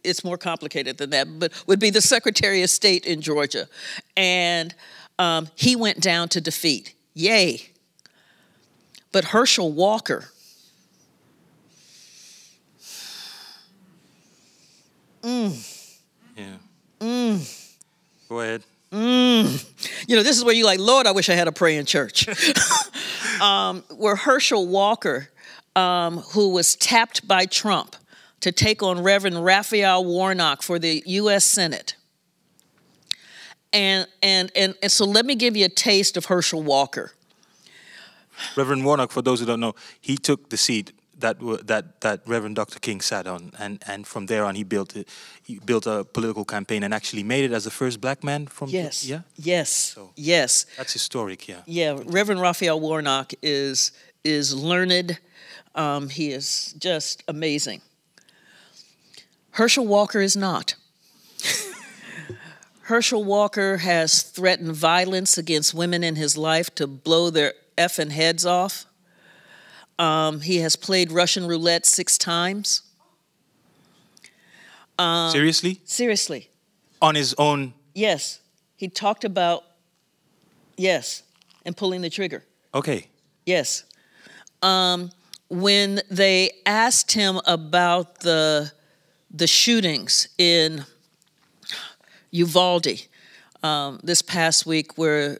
it's more complicated than that, but would be the Secretary of State in Georgia. And um, he went down to defeat. Yay. But Herschel Walker, mm. Yeah. Mm. Go ahead. Mm. You know, this is where you're like, Lord, I wish I had a praying church. um, where Herschel Walker, um, who was tapped by Trump to take on Reverend Raphael Warnock for the U.S. Senate. And, and, and, and so let me give you a taste of Herschel Walker. Reverend Warnock, for those who don't know, he took the seat that that that Reverend Dr. King sat on, and and from there on he built it, he built a political campaign and actually made it as the first black man from yes yeah yes so yes that's historic yeah yeah Reverend Raphael Warnock is is learned, um, he is just amazing. Herschel Walker is not. Herschel Walker has threatened violence against women in his life to blow their effing heads off. Um, he has played Russian roulette six times. Um, seriously? Seriously. On his own? Yes. He talked about, yes, and pulling the trigger. Okay. Yes. Um, when they asked him about the, the shootings in Uvalde um, this past week, where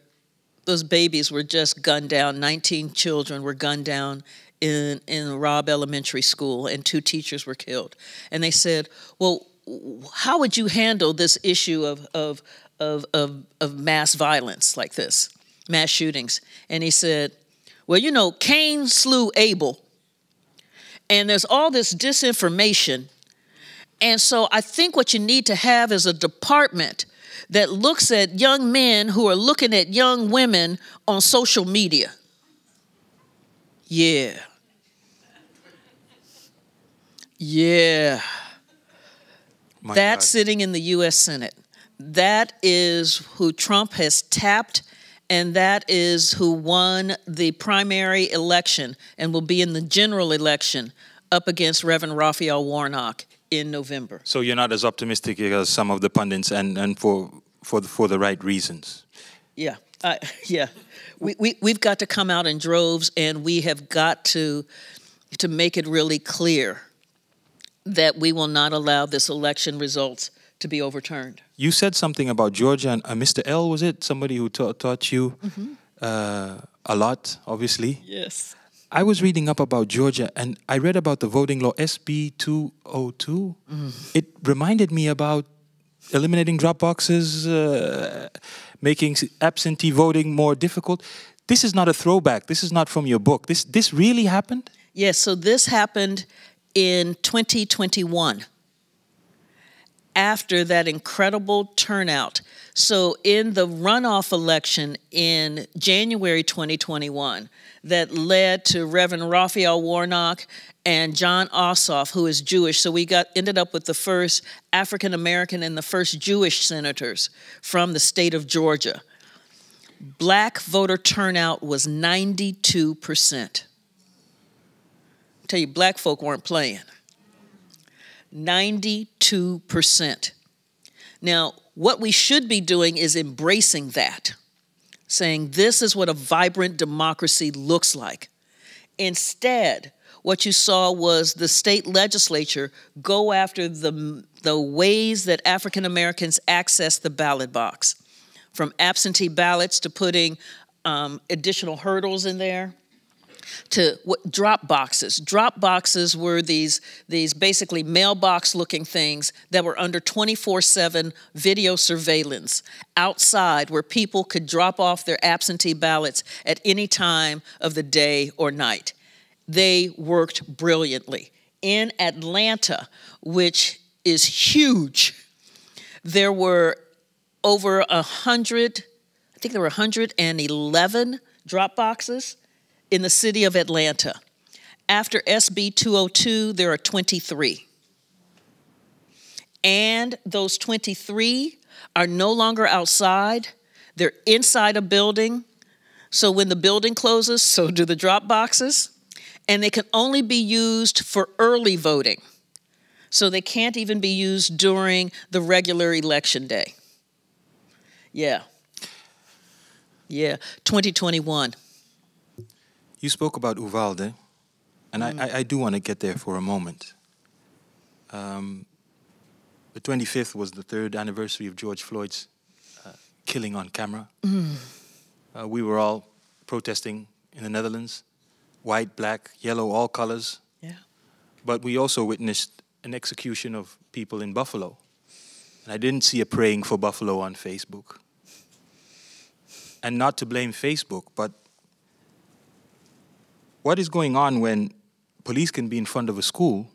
those babies were just gunned down, 19 children were gunned down in, in Robb Elementary School, and two teachers were killed. And they said, Well, how would you handle this issue of, of, of, of, of mass violence like this, mass shootings? And he said, Well, you know, Cain slew Abel, and there's all this disinformation. And so I think what you need to have is a department that looks at young men who are looking at young women on social media. Yeah. Yeah. My That's God. sitting in the US Senate. That is who Trump has tapped, and that is who won the primary election and will be in the general election up against Reverend Raphael Warnock in November. So you're not as optimistic as some of the pundits, and, and for, for, the, for the right reasons. Yeah, uh, yeah. We, we, we've got to come out in droves, and we have got to, to make it really clear that we will not allow this election results to be overturned. You said something about Georgia, and uh, Mr. L, was it? Somebody who ta- taught you mm-hmm. uh, a lot, obviously. Yes. I was reading up about Georgia and I read about the voting law SB 202. Mm. It reminded me about eliminating drop boxes, uh, making absentee voting more difficult. This is not a throwback. This is not from your book. This this really happened? Yes, so this happened in 2021 after that incredible turnout. So, in the runoff election in January 2021, that led to Reverend Raphael Warnock and Jon Ossoff, who is Jewish. So we got ended up with the first African American and the first Jewish senators from the state of Georgia. Black voter turnout was 92%. I tell you, black folk weren't playing. 92%. Now, what we should be doing is embracing that saying this is what a vibrant democracy looks like. Instead, what you saw was the state legislature go after the, the ways that African Americans access the ballot box, from absentee ballots to putting um, additional hurdles in there to what, drop boxes. Drop boxes were these, these basically mailbox looking things that were under 24 7 video surveillance outside where people could drop off their absentee ballots at any time of the day or night. They worked brilliantly. In Atlanta, which is huge, there were over a hundred, I think there were 111 drop boxes in the city of Atlanta. After SB 202, there are 23. And those 23 are no longer outside, they're inside a building. So when the building closes, so do the drop boxes. And they can only be used for early voting. So they can't even be used during the regular election day. Yeah. Yeah, 2021. You spoke about Uvalde, and I, I, I do want to get there for a moment. Um, the 25th was the third anniversary of George Floyd's uh, killing on camera. Uh, we were all protesting in the Netherlands white, black, yellow, all colors. Yeah. But we also witnessed an execution of people in Buffalo. And I didn't see a praying for Buffalo on Facebook. And not to blame Facebook, but what is going on when police can be in front of a school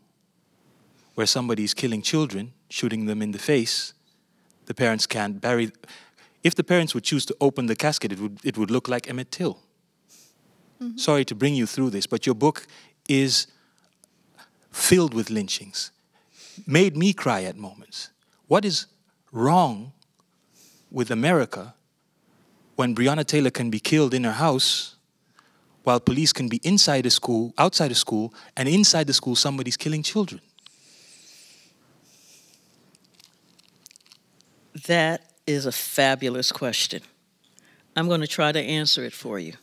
where somebody is killing children, shooting them in the face? The parents can't bury. If the parents would choose to open the casket, it would, it would look like Emmett Till. Mm-hmm. Sorry to bring you through this, but your book is filled with lynchings, made me cry at moments. What is wrong with America when Breonna Taylor can be killed in her house while police can be inside a school, outside a school, and inside the school somebody's killing children? That is a fabulous question. I'm going to try to answer it for you.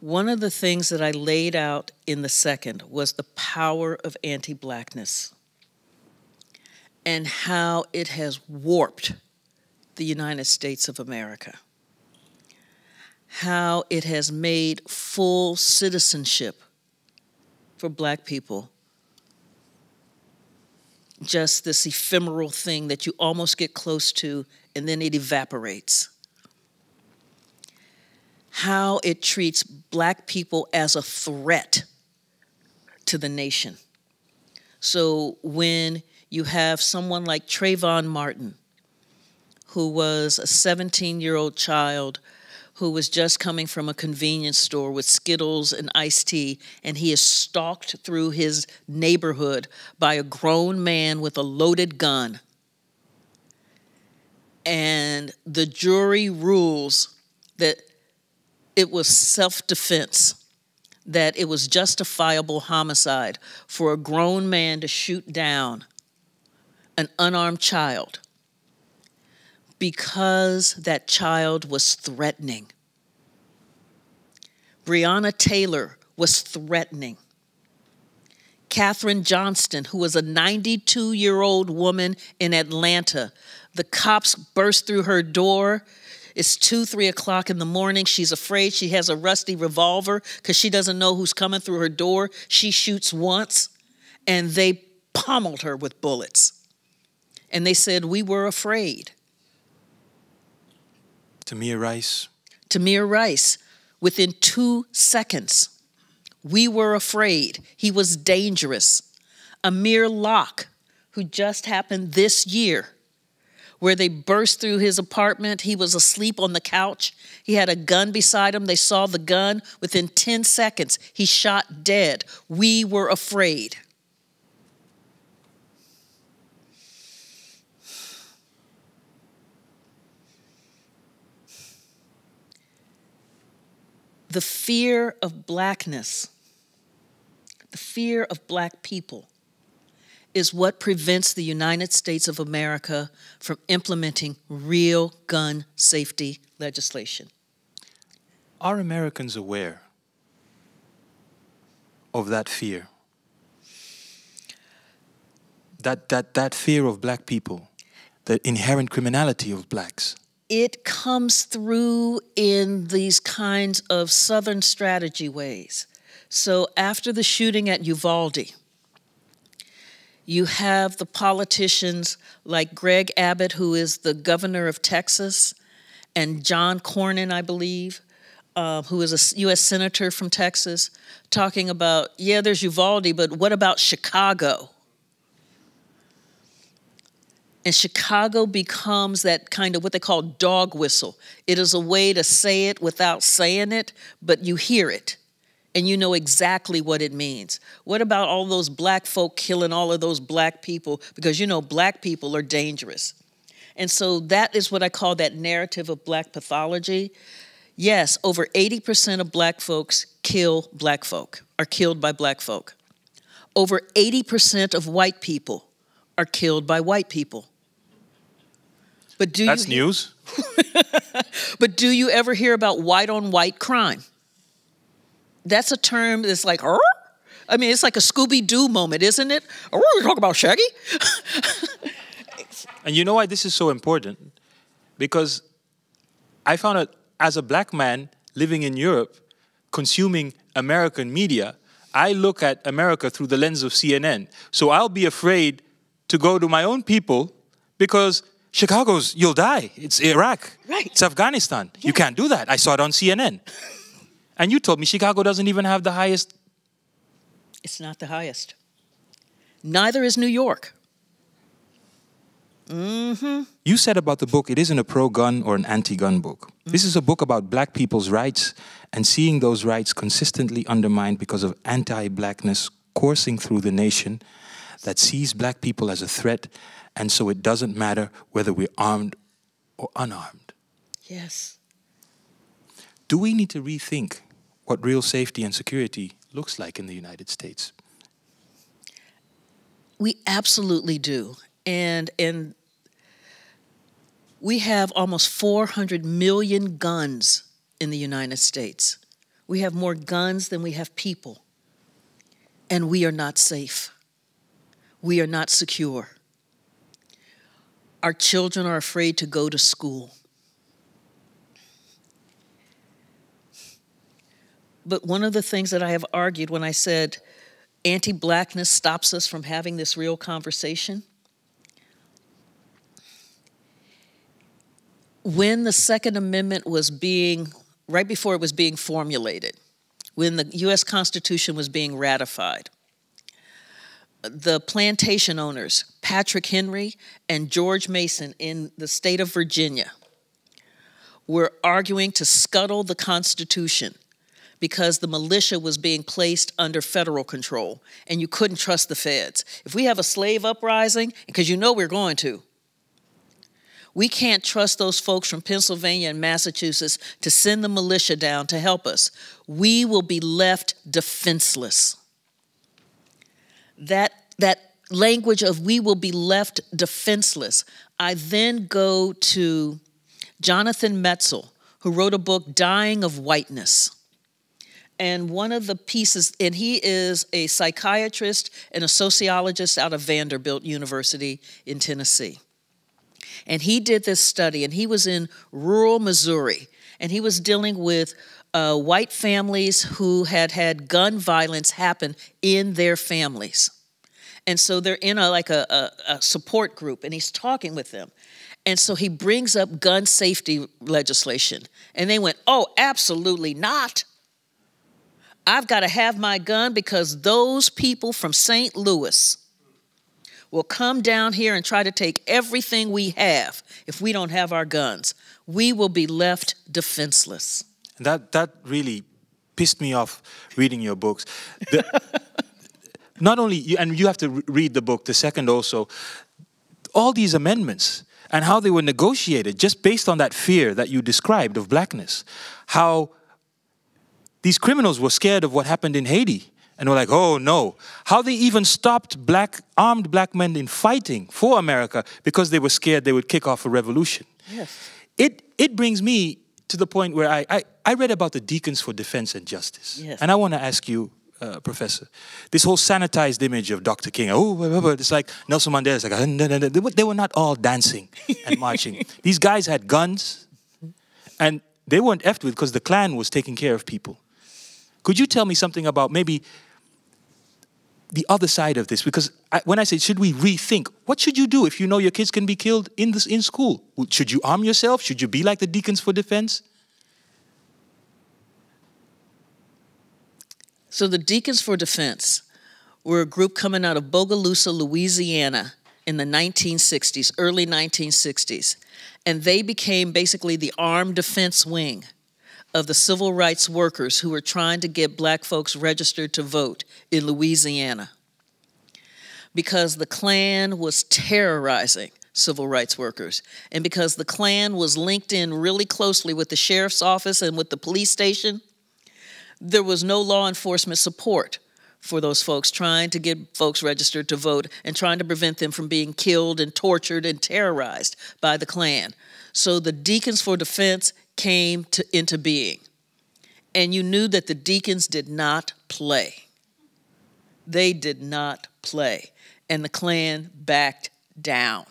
One of the things that I laid out in the second was the power of anti blackness and how it has warped the United States of America, how it has made full citizenship for black people just this ephemeral thing that you almost get close to and then it evaporates. How it treats black people as a threat to the nation. So when you have someone like Trayvon Martin, who was a 17 year old child who was just coming from a convenience store with Skittles and iced tea, and he is stalked through his neighborhood by a grown man with a loaded gun. And the jury rules that it was self defense, that it was justifiable homicide for a grown man to shoot down an unarmed child because that child was threatening. Breonna Taylor was threatening. Kathryn Johnston, who was a 92 year old woman in Atlanta, the cops burst through her door. It's two, three o'clock in the morning. She's afraid. She has a rusty revolver because she doesn't know who's coming through her door. She shoots once, and they pummeled her with bullets. And they said, We were afraid. Tamir Rice, Tamir Rice, within two seconds, we were afraid. He was dangerous. Amir Locke, who just happened this year, where they burst through his apartment. He was asleep on the couch. He had a gun beside him. They saw the gun. Within 10 seconds, he shot dead. We were afraid. The fear of blackness, the fear of black people, is what prevents the United States of America from implementing real gun safety legislation. are Americans aware of that fear? That, that, that fear of black people, the inherent criminality of blacks. It comes through in these kinds of Southern strategy ways. So after the shooting at Uvalde, you have the politicians like Greg Abbott, who is the governor of Texas, and John Cornyn, I believe, uh, who is a U.S. senator from Texas, talking about, yeah, there's Uvalde, but what about Chicago? And Chicago becomes that kind of what they call dog whistle. It is a way to say it without saying it, but you hear it and you know exactly what it means. What about all those black folk killing all of those black people? Because you know, black people are dangerous. And so that is what I call that narrative of black pathology. Yes, over 80% of black folks kill black folk, are killed by black folk. Over 80% of white people are killed by white people. But do That's you news. But do you ever hear about white on white crime? That's a term that's like, "Arr?" I mean, it's like a Scooby Doo moment, isn't it? Oh, we talk about Shaggy. And you know why this is so important? Because I found out as a black man living in Europe, consuming American media, I look at America through the lens of CNN. So I'll be afraid to go to my own people because Chicago's, you'll die. It's Iraq. Right. It's Afghanistan. You can't do that. I saw it on CNN. and you told me Chicago doesn't even have the highest. It's not the highest. Neither is New York. Mm-hmm. You said about the book, it isn't a pro gun or an anti gun book. This is a book about black people's rights and seeing those rights consistently undermined because of anti blackness coursing through the nation that sees black people as a threat, and so it doesn't matter whether we're armed or unarmed. Yes. Do we need to rethink what real safety and security looks like in the United States? We absolutely do. And and we have almost 400 million guns in the United States. We have more guns than we have people. And we are not safe. We are not secure. Our children are afraid to go to school. But one of the things that I have argued when I said anti blackness stops us from having this real conversation. When the Second Amendment was being, right before it was being formulated, when the US Constitution was being ratified, the plantation owners, Patrick Henry and George Mason in the state of Virginia, were arguing to scuttle the Constitution because the militia was being placed under federal control and you couldn't trust the feds. If we have a slave uprising, because you know we're going to, we can't trust those folks from Pennsylvania and Massachusetts to send the militia down to help us. We will be left defenseless. That, that language of we will be left defenseless. I then go to Jonathan Metzl, who wrote a book, Dying of Whiteness. And one of the pieces, and he is a psychiatrist and a sociologist out of Vanderbilt University in Tennessee. And he did this study, and he was in rural Missouri, and he was dealing with uh, white families who had had gun violence happen in their families. And so they're in a like a, a, a support group, and he's talking with them. And so he brings up gun safety legislation, and they went, "Oh, absolutely not." I've got to have my gun because those people from St. Louis will come down here and try to take everything we have if we don't have our guns. We will be left defenseless. That that really pissed me off reading your books. The, not only you, and you have to re- read the book. The second also, all these amendments and how they were negotiated just based on that fear that you described of blackness. How these criminals were scared of what happened in Haiti and were like, "Oh no!" How they even stopped black armed black men in fighting for America because they were scared they would kick off a revolution. Yes. It it brings me to the point where I I, I read about the Deacons for Defense and Justice, Yes. and I want to ask you. Uh, professor, this whole sanitized image of Dr. King, oh, it's like Nelson Mandela. It's like, they were not all dancing and marching. These guys had guns, and they weren't effed with because the Klan was taking care of people. Could you tell me something about maybe the other side of this? Because I, when I say, should we rethink? What should you do if you know your kids can be killed in this in school? Should you arm yourself? Should you be like the Deacons for Defense? So the Deacons for Defense were a group coming out of Bogalusa, Louisiana in the 1960s, early 1960s. And they became basically the armed defense wing of the civil rights workers who were trying to get black folks registered to vote in Louisiana. Because the Klan was terrorizing civil rights workers, and because the Klan was linked in really closely with the sheriff's office and with the police station, there was no law enforcement support for those folks, trying to get folks registered to vote and trying to prevent them from being killed and tortured and terrorized by the Klan. So the Deacons for Defense came to, into being. And you knew that the deacons did not play. They did not play. And the Klan backed down.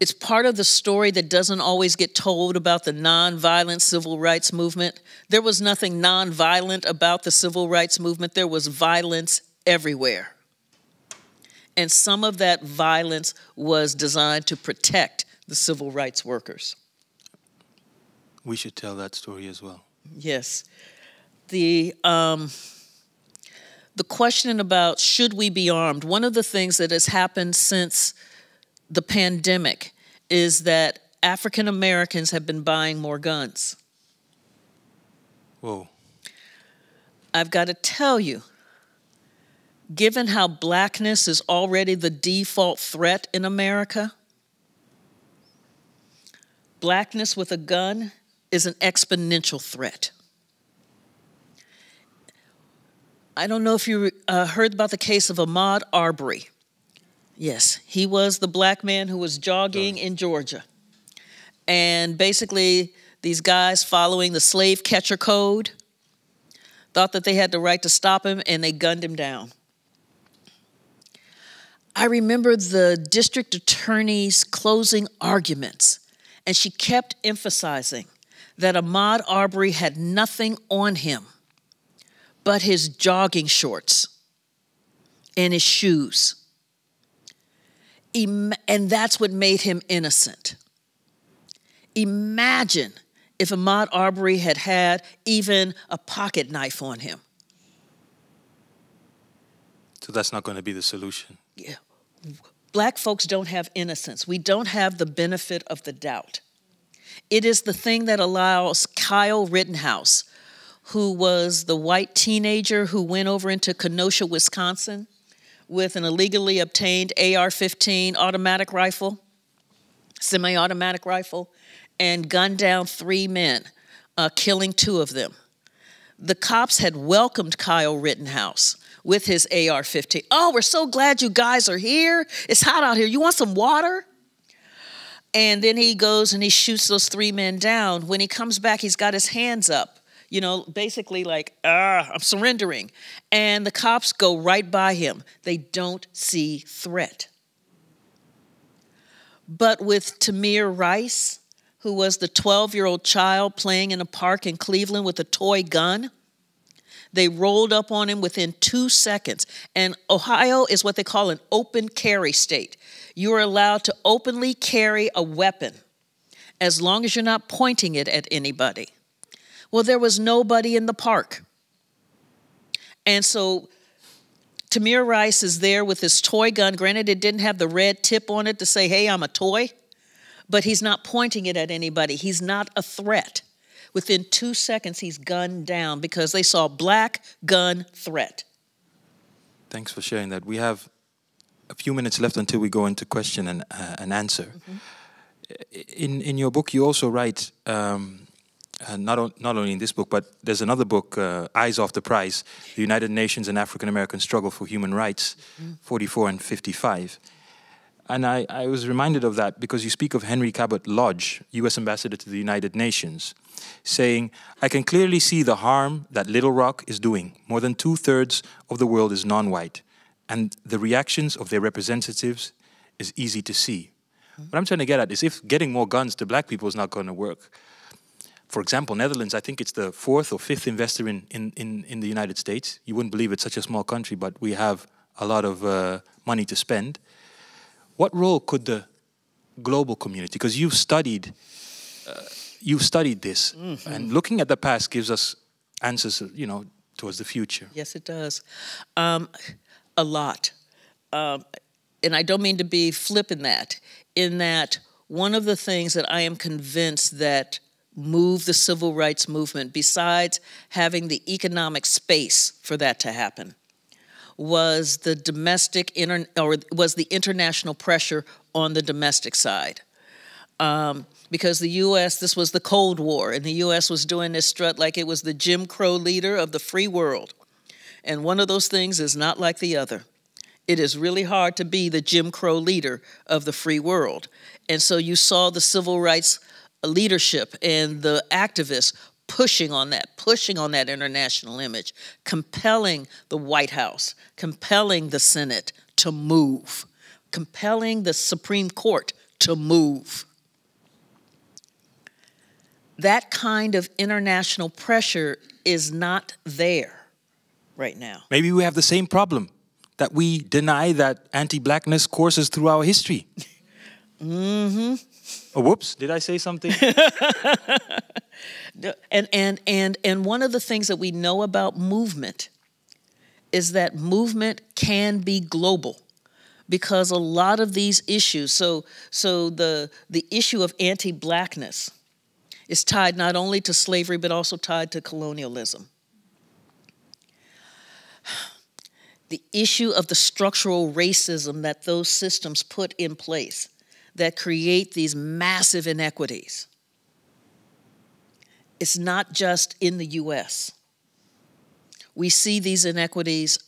It's part of the story that doesn't always get told about the nonviolent civil rights movement. There was nothing nonviolent about the civil rights movement, there was violence everywhere. And some of that violence was designed to protect the civil rights workers. We should tell that story as well. Yes. The, um, the question about should we be armed, one of the things that has happened since the pandemic is that African Americans have been buying more guns. Whoa. I've got to tell you, given how blackness is already the default threat in America, blackness with a gun is an exponential threat. I don't know if you uh, heard about the case of Ahmaud Arbery. Yes, he was the black man who was jogging in Georgia. And basically, these guys following the slave catcher code thought that they had the right to stop him and they gunned him down. I remember the district attorney's closing arguments, and she kept emphasizing that Ahmaud Arbery had nothing on him but his jogging shorts and his shoes and that's what made him innocent. Imagine if Ahmaud Arbery had had even a pocket knife on him. So that's not going to be the solution. Yeah. Black folks don't have innocence. We don't have the benefit of the doubt. It is the thing that allows Kyle Rittenhouse, who was the white teenager who went over into Kenosha, Wisconsin, with an illegally obtained AR 15 automatic rifle, semi automatic rifle, and gunned down three men, uh, killing two of them. The cops had welcomed Kyle Rittenhouse with his AR 15. Oh, we're so glad you guys are here. It's hot out here. You want some water? And then he goes and he shoots those three men down. When he comes back, he's got his hands up you know, basically like, ah, I'm surrendering. And the cops go right by him. They don't see threat. But with Tamir Rice, who was the 12 year old child playing in a park in Cleveland with a toy gun, they rolled up on him within two seconds. And Ohio is what they call an open carry state. You are allowed to openly carry a weapon as long as you're not pointing it at anybody. Well, there was nobody in the park. And so Tamir Rice is there with his toy gun. Granted, it didn't have the red tip on it to say, hey, I'm a toy, but he's not pointing it at anybody. He's not a threat. Within two seconds, he's gunned down because they saw black gun threat. Thanks for sharing that. We have a few minutes left until we go into question and, uh, and answer. Mm-hmm. In, in your book, you also write um, uh, not, on, not only in this book, but there's another book, uh, Eyes Off the Prize, The United Nations and African American Struggle for Human Rights, mm. 44 and 55. And I, I was reminded of that because you speak of Henry Cabot Lodge, US Ambassador to the United Nations, saying, I can clearly see the harm that Little Rock is doing. More than two thirds of the world is non white, and the reactions of their representatives is easy to see. What I'm trying to get at is if getting more guns to black people is not going to work, for example, Netherlands, I think it's the fourth or fifth investor in, in, in, in the United States. You wouldn't believe it's such a small country, but we have a lot of uh, money to spend. What role could the global community, because you've studied, uh, you've studied this, mm -hmm. and looking at the past gives us answers, you know, towards the future. Yes, it does. Um, a lot. Um, and I don't mean to be flipping that, in that one of the things that I am convinced that move the civil rights movement, besides having the economic space for that to happen, was the domestic inter- or was the international pressure on the domestic side. Um, because the U.S., this was the Cold War, and the U.S. was doing this strut like it was the Jim Crow leader of the free world. And one of those things is not like the other. It is really hard to be the Jim Crow leader of the free world. And so you saw the civil rights leadership and the activists pushing on that, pushing on that international image, compelling the White House, compelling the Senate to move, compelling the Supreme Court to move. That kind of international pressure is not there right now. Maybe we have the same problem that we deny that anti-blackness courses through our history. mm-hmm. Oh, whoops! Did I say something? and and and and one of the things that we know about movement is that movement can be global because a lot of these issues so so the the issue of anti-blackness is tied not only to slavery but also tied to colonialism the issue of the structural racism that those systems put in place that create these massive inequities it's not just in the US. We see these inequities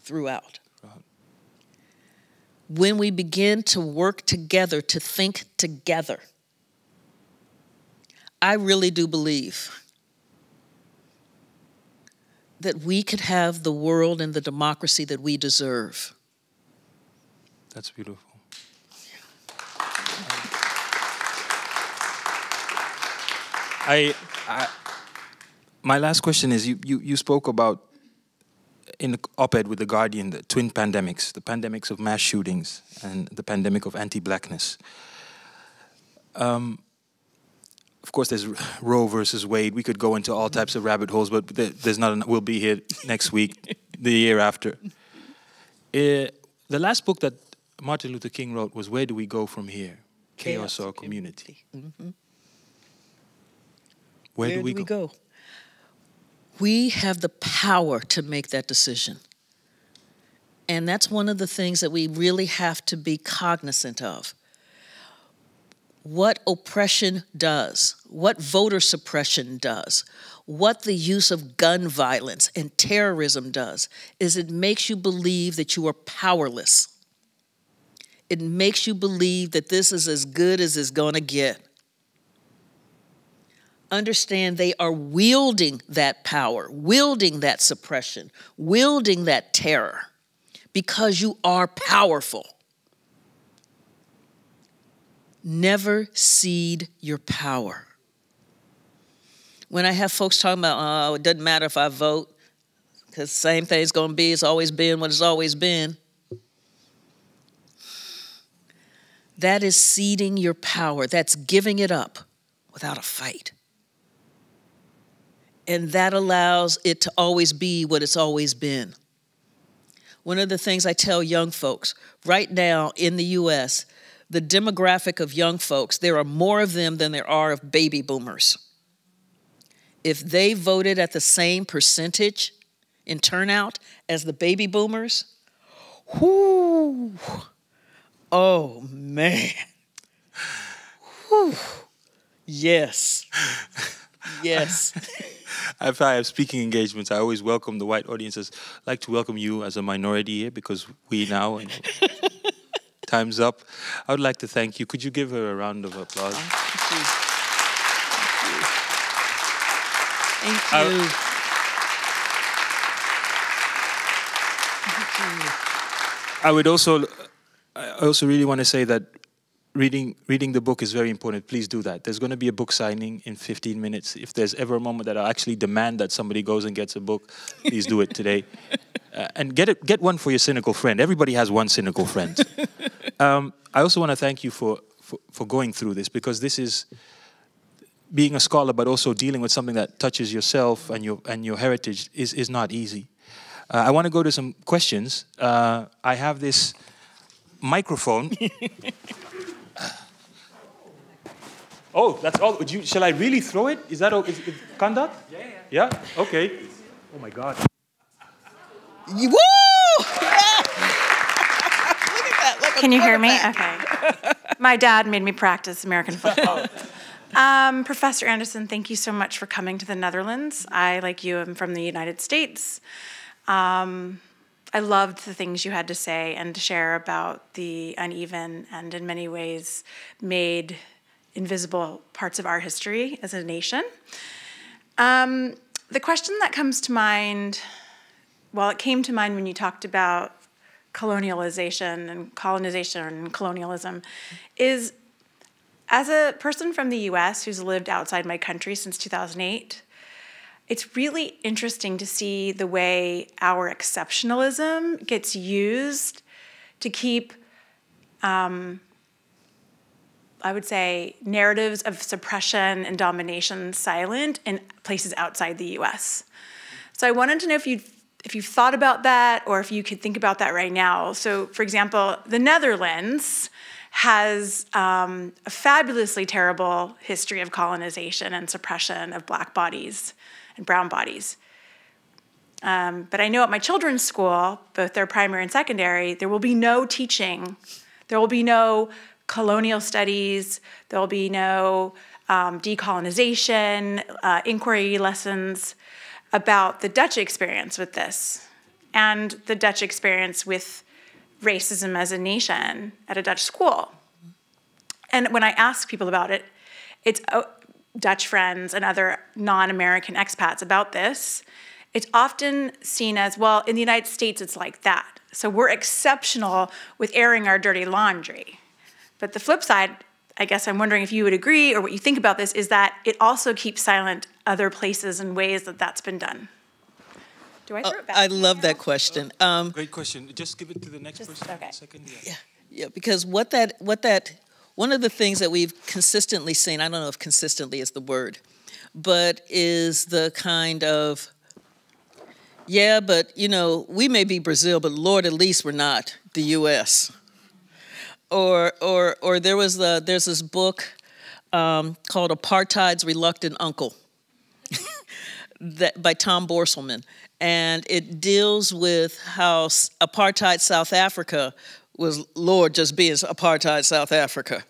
throughout. When we begin to work together, to think together, I really do believe that we could have the world and the democracy that we deserve. That's beautiful. I, I, my last question is you, you, you spoke about in the op-ed with the Guardian the twin pandemics, the pandemics of mass shootings and the pandemic of anti-blackness. Um, of course, there's Roe versus Wade. We could go into all types of rabbit holes, but there's not. we'll be here next week, the year after. Uh, the last book that Martin Luther King wrote was "Where Do We Go From Here? Chaos, Chaos or Community." community. Mm -hmm. Where, Where do, we, do we go? go? We have the power to make that decision. And that's one of the things that we really have to be cognizant of. What oppression does, what voter suppression does, what the use of gun violence and terrorism does, is it makes you believe that you are powerless. It makes you believe that this is as good as it's gonna get understand they are wielding that power, wielding that suppression, wielding that terror because you are powerful. Never cede your power. When I have folks talking about, oh, it doesn't matter if I vote, because same thing's going to be, it's always been what it's always been. That is ceding your power. That's giving it up without a fight and that allows it to always be what it's always been. One of the things I tell young folks right now in the US, the demographic of young folks, there are more of them than there are of baby boomers. If they voted at the same percentage in turnout as the baby boomers, whoo, oh man, whew, yes, yes. if I have speaking engagements, I always welcome the white audiences. I'd like to welcome you as a minority here because we now, time's up. I would like to thank you. Could you give her a round of applause? Thank you. Thank you. Uh, I would also, I also really want to say that reading reading the book is very important. Please do that. There's going to be a book signing in 15 minutes. If there's ever a moment that I actually demand that somebody goes and gets a book, please do it today. Uh, and get it, get one for your cynical friend. Everybody has one cynical friend. Um, I also want to thank you for, for, for going through this because this is being a scholar, but also dealing with something that touches yourself and your and your heritage is is not easy. Uh, I want to go to some questions. Uh, I have this microphone. Oh, that's all. Would you, shall I really throw it? Is that okay? Is, can that? Yeah, yeah. Yeah? Okay. Oh my God. Woo! Yeah. look at Can you hear me? Okay. My dad made me practice American football. um, Professor Anderson, thank you so much for coming to the Netherlands. I, like you, am from the United States. Um, I loved the things you had to say and to share about the uneven and, in many ways, made invisible parts of our history as a nation. Um, the question that comes to mind, well, it came to mind when you talked about colonialization and colonization and colonialism, is as a person from the US who's lived outside my country since 2008, it's really interesting to see the way our exceptionalism gets used to keep um, I would say, narratives of suppression and domination silent in places outside the US. So I wanted to know if you if you've thought about that or if you could think about that right now. So, for example, the Netherlands has um, a fabulously terrible history of colonization and suppression of black bodies and brown bodies. Um, but I know at my children's school, both their primary and secondary, there will be no teaching, there will be no colonial studies, there'll be no um, decolonization, uh, inquiry lessons about the Dutch experience with this and the Dutch experience with racism as a nation at a Dutch school. And when I ask people about it, it's uh, Dutch friends and other non American expats about this. It's often seen as well, in the United States, it's like that. So we're exceptional with airing our dirty laundry. But the flip side, I guess I'm wondering if you would agree or what you think about this, is that it also keeps silent other places and ways that that's been done. Do I throw it back? Uh, I love that question. Um, Great question. Just give it to the next just, person. Okay. Second, yeah. yeah, yeah, because what that what that one of the things that we've consistently seen, I don't know if consistently is the word, but is the kind of yeah, but you know, we may be Brazil, but Lord, at least we're not the U.S or or or there was the there's this book um, called Apartheid's Reluctant Uncle that by Tom Borstelmann, and it deals with how apartheid South Africa was Lord just being apartheid South Africa,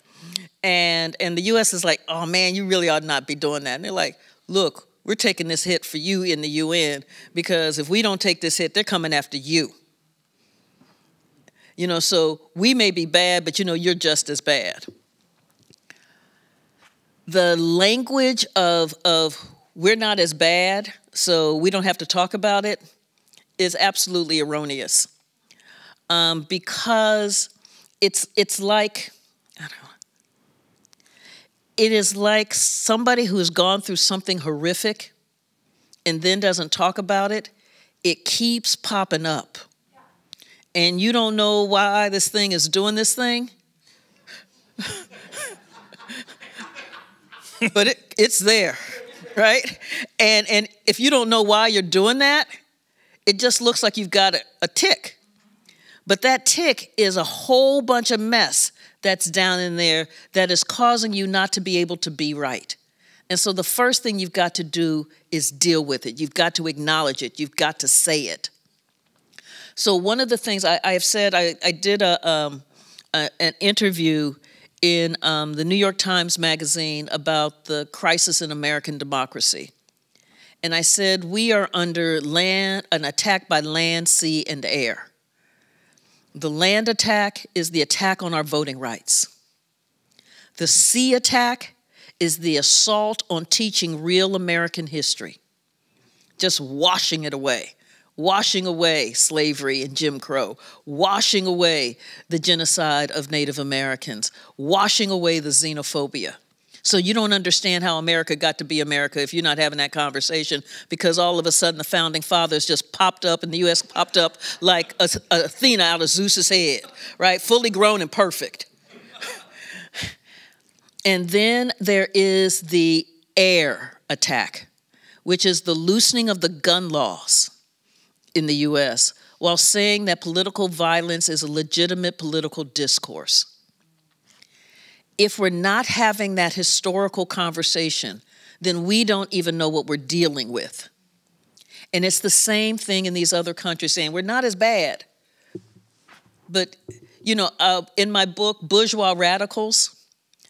and and the U.S. is like, oh man, you really ought not be doing that. And they're like, look, we're taking this hit for you in the UN because if we don't take this hit, they're coming after you. You know, so we may be bad, but you know, you're just as bad. The language of, of we're not as bad, so we don't have to talk about it, is absolutely erroneous. Um, because it's, it's like, I don't know, it is like somebody who has gone through something horrific and then doesn't talk about it, it keeps popping up and you don't know why this thing is doing this thing, but it, it's there, right? And, and if you don't know why you're doing that, it just looks like you've got a, a tic. But that tic is a whole bunch of mess that's down in there that is causing you not to be able to be right. And so the first thing you've got to do is deal with it. You've got to acknowledge it. You've got to say it. So one of the things I, I have said, I, I did a, um, a, an interview in um, the New York Times Magazine about the crisis in American democracy. And I said, we are under land, an attack by land, sea, and air. The land attack is the attack on our voting rights. The sea attack is the assault on teaching real American history, just washing it away washing away slavery and Jim Crow, washing away the genocide of Native Americans, washing away the xenophobia. So you don't understand how America got to be America if you're not having that conversation because all of a sudden the founding fathers just popped up and the U.S. popped up like a, a Athena out of Zeus's head, right? Fully grown and perfect. and then there is the air attack, which is the loosening of the gun laws in the US while saying that political violence is a legitimate political discourse. If we're not having that historical conversation, then we don't even know what we're dealing with. And it's the same thing in these other countries saying we're not as bad. But You know, uh, in my book, Bourgeois Radicals,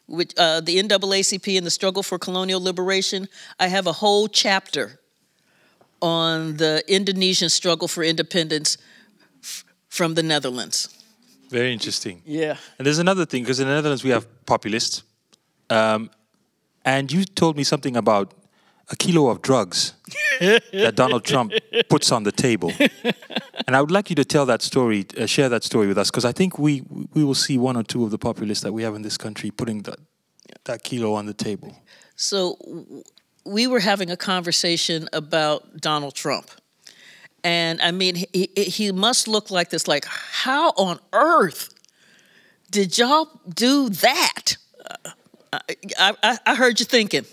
which, uh, the NAACP and the struggle for colonial liberation, I have a whole chapter on the Indonesian struggle for independence from the Netherlands. Very interesting. Yeah. And there's another thing, because in the Netherlands we have populists. Um, and you told me something about a kilo of drugs that Donald Trump puts on the table. And I would like you to tell that story, uh, share that story with us, because I think we, we will see one or two of the populists that we have in this country putting that, that kilo on the table. So we were having a conversation about Donald Trump. And I mean, he, he- must look like this. Like, how on earth did y'all do that? Uh, I, I, I heard you thinking.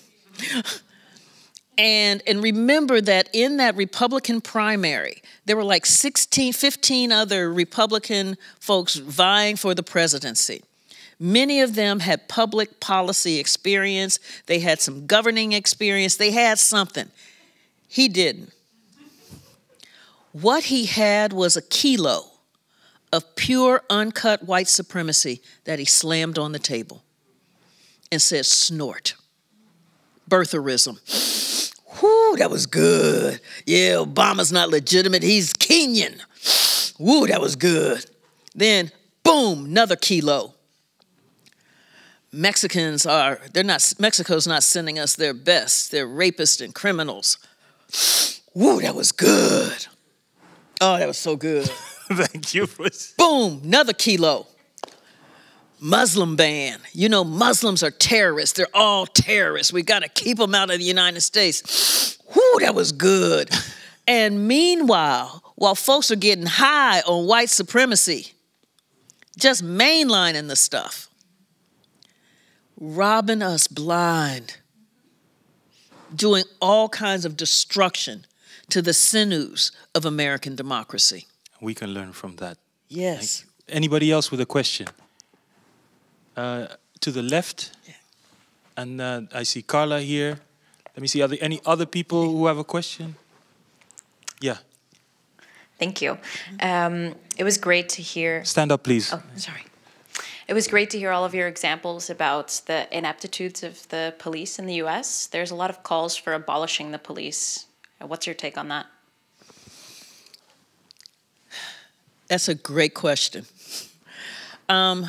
And, and remember that in that Republican primary, there were like 16, 15 other Republican folks vying for the presidency. Many of them had public policy experience, they had some governing experience, they had something. He didn't. What he had was a kilo of pure, uncut white supremacy that he slammed on the table and said, snort. Birtherism. Whoo, that was good. Yeah, Obama's not legitimate. He's Kenyan. Woo, that was good. Then, boom, another kilo. Mexicans are, they're not, Mexico's not sending us their best. They're rapists and criminals. Woo, that was good. Oh, that was so good. Thank you. For... Boom, another kilo. Muslim ban. You know, Muslims are terrorists. They're all terrorists. We got to keep them out of the United States. Whoo, that was good. And meanwhile, while folks are getting high on white supremacy, just mainlining the stuff, robbing us blind, doing all kinds of destruction to the sinews of American democracy. We can learn from that. Yes. Anybody else with a question? Uh, to the left, and uh, I see Carla here. Let me see. Are there any other people who have a question? Yeah, Thank you. Um, it was great to hear. stand up, please. Oh, sorry. It was great to hear all of your examples about the ineptitudes of the police in the U.S. There's a lot of calls for abolishing the police. What's your take on that? That's a great question. Um,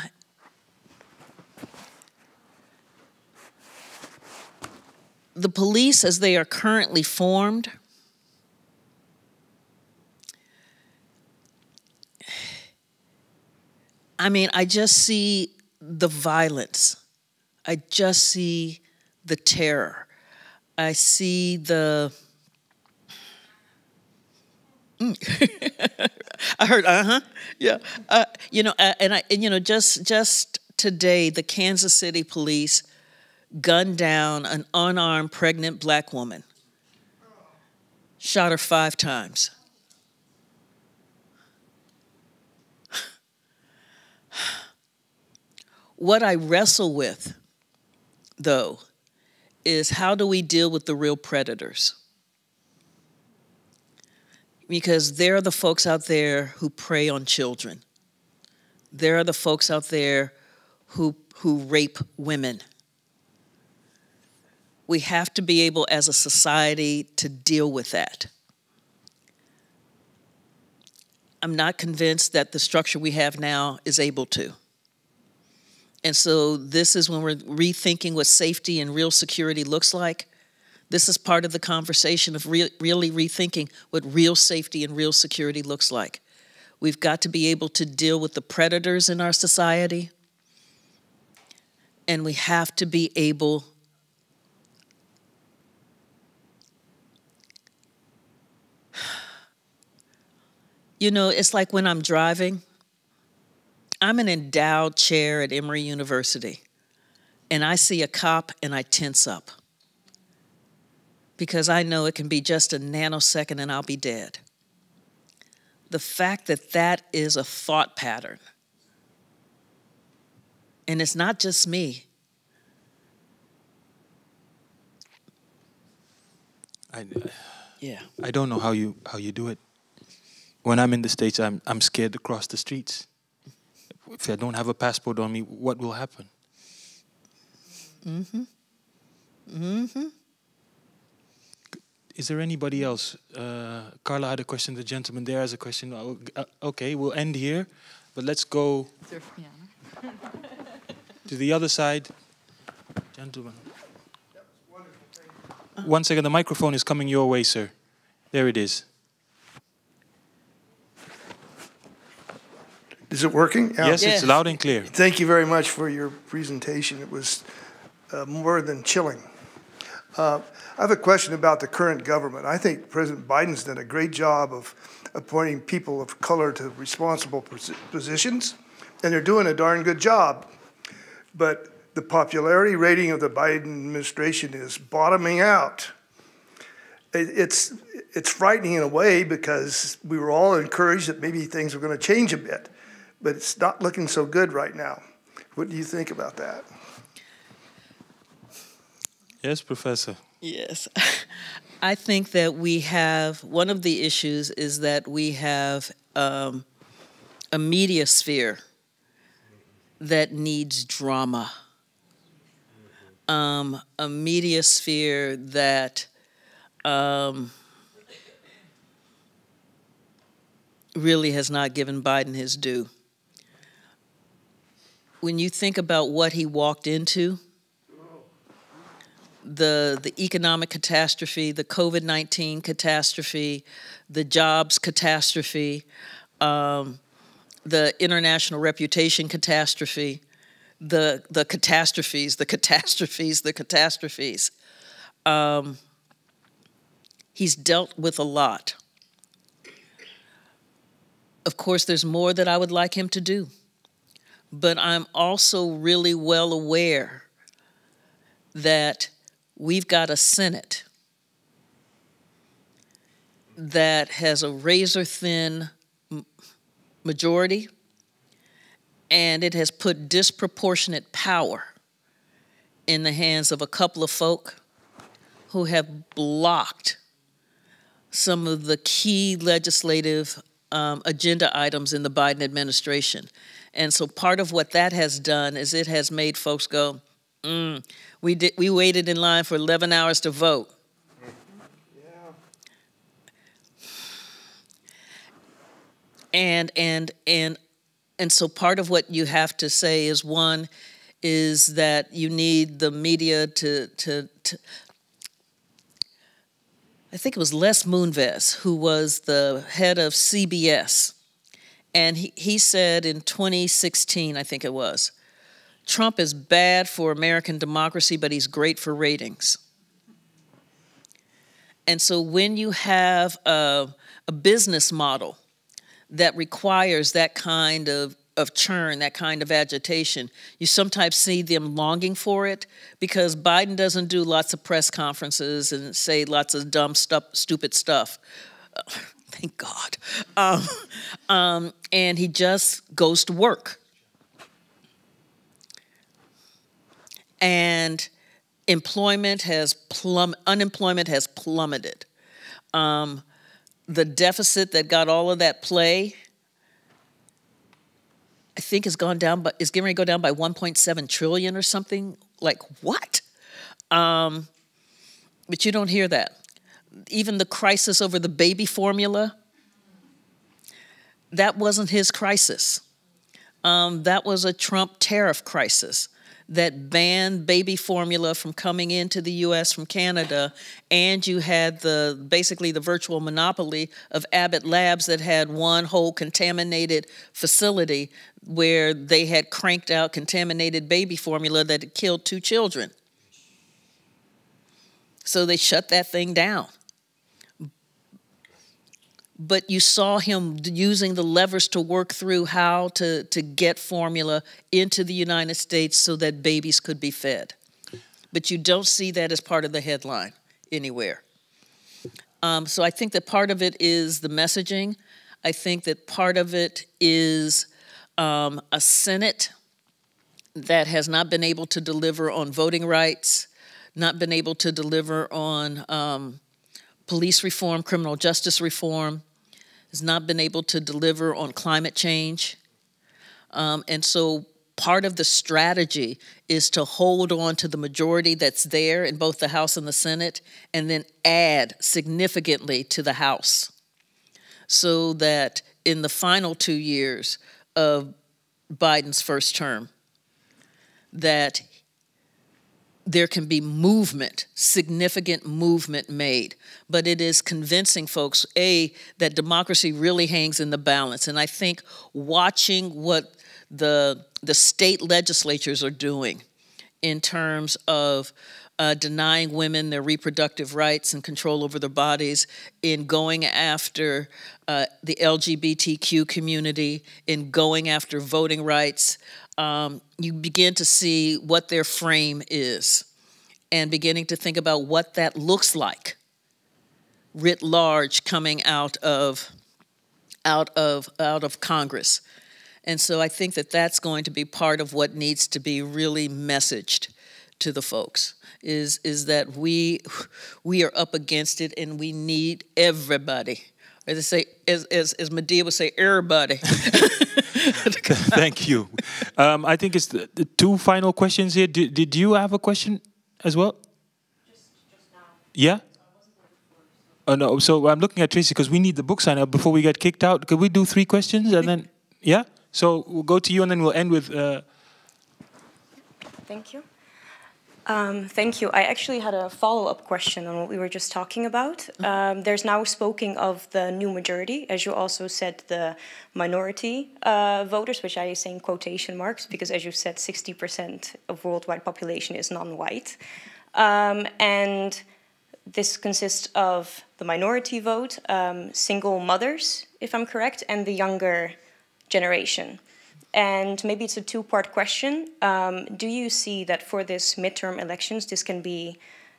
the police, as they are currently formed, I mean, I just see the violence. I just see the terror. I see the. I heard, uh huh, yeah. Uh, you know, uh, and I, and, you know, just just today, the Kansas City police gunned down an unarmed pregnant black woman, shot her five times. What I wrestle with, though, is how do we deal with the real predators? because there are the folks out there who prey on children. There are the folks out there who, who rape women. We have to be able, as a society, to deal with that. I'm not convinced that the structure we have now is able to. And so, this is when we're rethinking what safety and real security looks like. This is part of the conversation of re- really rethinking what real safety and real security looks like. We've got to be able to deal with the predators in our society, and we have to be able You know, it's like when I'm driving, I'm an endowed chair at Emory University, and I see a cop and I tense up because I know it can be just a nanosecond and I'll be dead. The fact that that is a thought pattern, and it's not just me. I, Yeah. I don't know how you how you do it. When I'm in the states, I'm I'm scared to cross the streets. If I don't have a passport on me, what will happen? Mm-hmm. Mm-hmm. Is there anybody else? Uh, Carla had a question. The gentleman there has a question. Uh, okay, we'll end here, but let's go to the other side. Gentlemen. One second, the microphone is coming your way, sir. There it is. Is it working? Yes, Yes. it's loud and clear. Thank you very much for your presentation. It was uh, more than chilling. Uh, I have a question about the current government. I think President Biden's done a great job of appointing people of color to responsible posi- positions, and they're doing a darn good job. But the popularity rating of the Biden administration is bottoming out. It, it's it's frightening in a way because we were all encouraged that maybe things were going to change a bit, but it's not looking so good right now. What do you think about that? Yes, Professor. Yes. I think that we have, one of the issues is that we have um, a media sphere that needs drama. Um, a media sphere that um, really has not given Biden his due. When you think about what he walked into, the the economic catastrophe, the COVID nineteen catastrophe, the jobs catastrophe, um, the international reputation catastrophe, the the catastrophes, the catastrophes, the catastrophes. Um, he's dealt with a lot. Of course, there's more that I would like him to do, but I'm also really well aware that we've got a Senate that has a razor thin majority and it has put disproportionate power in the hands of a couple of folk who have blocked some of the key legislative um, agenda items in the Biden administration. And so part of what that has done is it has made folks go, mm, we did. We waited in line for 11 hours to vote. And and and and so part of what you have to say is one is that you need the media to to, to I think it was Les Moonves who was the head of CBS. And he, he said in 2016, I think it was, Trump is bad for American democracy, but he's great for ratings. And so when you have a, a business model that requires that kind of, of churn, that kind of agitation, you sometimes see them longing for it because Biden doesn't do lots of press conferences and say lots of dumb, stuff, stupid stuff. Thank God. Um, um, and he just goes to work. and employment has plum unemployment has plummeted. Um, the deficit that got all of that play, I think, has gone down, but is getting ready to go down by 1.7 trillion or something. Like what? Um, but you don't hear that. Even the crisis over the baby formula, that wasn't his crisis. Um, that was a Trump tariff crisis that banned baby formula from coming into the US from Canada and you had the basically the virtual monopoly of Abbott Labs that had one whole contaminated facility where they had cranked out contaminated baby formula that had killed two children. So they shut that thing down but you saw him using the levers to work through how to, to get formula into the United States so that babies could be fed. But you don't see that as part of the headline anywhere. Um, so I think that part of it is the messaging. I think that part of it is um, a Senate that has not been able to deliver on voting rights, not been able to deliver on um, police reform, criminal justice reform, has not been able to deliver on climate change. Um, and so part of the strategy is to hold on to the majority that's there in both the House and the Senate and then add significantly to the House so that in the final two years of Biden's first term, that there can be movement, significant movement made. But it is convincing folks, A, that democracy really hangs in the balance. And I think watching what the, the state legislatures are doing in terms of uh, denying women their reproductive rights and control over their bodies, in going after uh, the LGBTQ community, in going after voting rights, um, you begin to see what their frame is and beginning to think about what that looks like writ large coming out of out of out of Congress. And so I think that that's going to be part of what needs to be really messaged to the folks is is that we we are up against it and we need everybody. As they say, as as, as Madea would say, everybody. Thank you. Um, I think it's the, the, two final questions here. Did, did you have a question as well? Just, just yeah. Oh no! So I'm looking at Tracy because we need the book sign up before we get kicked out. Could we do three questions and then yeah? So we'll go to you and then we'll end with. Uh... Thank you. Um, thank you. I actually had a follow-up question on what we were just talking about. Mm-hmm. Um, there's now spoken of the new majority, as you also said, the minority uh, voters, which I say in quotation marks, because as you said, 60% of worldwide population is non-white. Um, and this consists of the minority vote, um, single mothers, if I'm correct, and the younger generation. And maybe it's a two part question. Um, do you see that for this midterm elections, this can be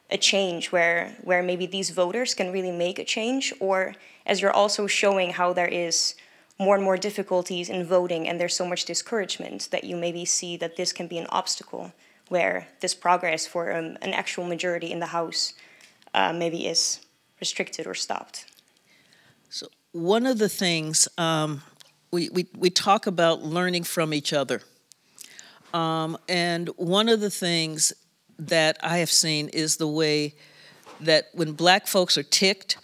a change where, where maybe these voters can really make a change? Or as you're also showing how there is more and more difficulties in voting and there's so much discouragement that you maybe see that this can be an obstacle where this progress for um, an actual majority in the House uh, maybe is restricted or stopped? So, one of the things um, we, we, we talk about learning from each other. Um, and one of the things that I have seen is the way that when black folks are ticked,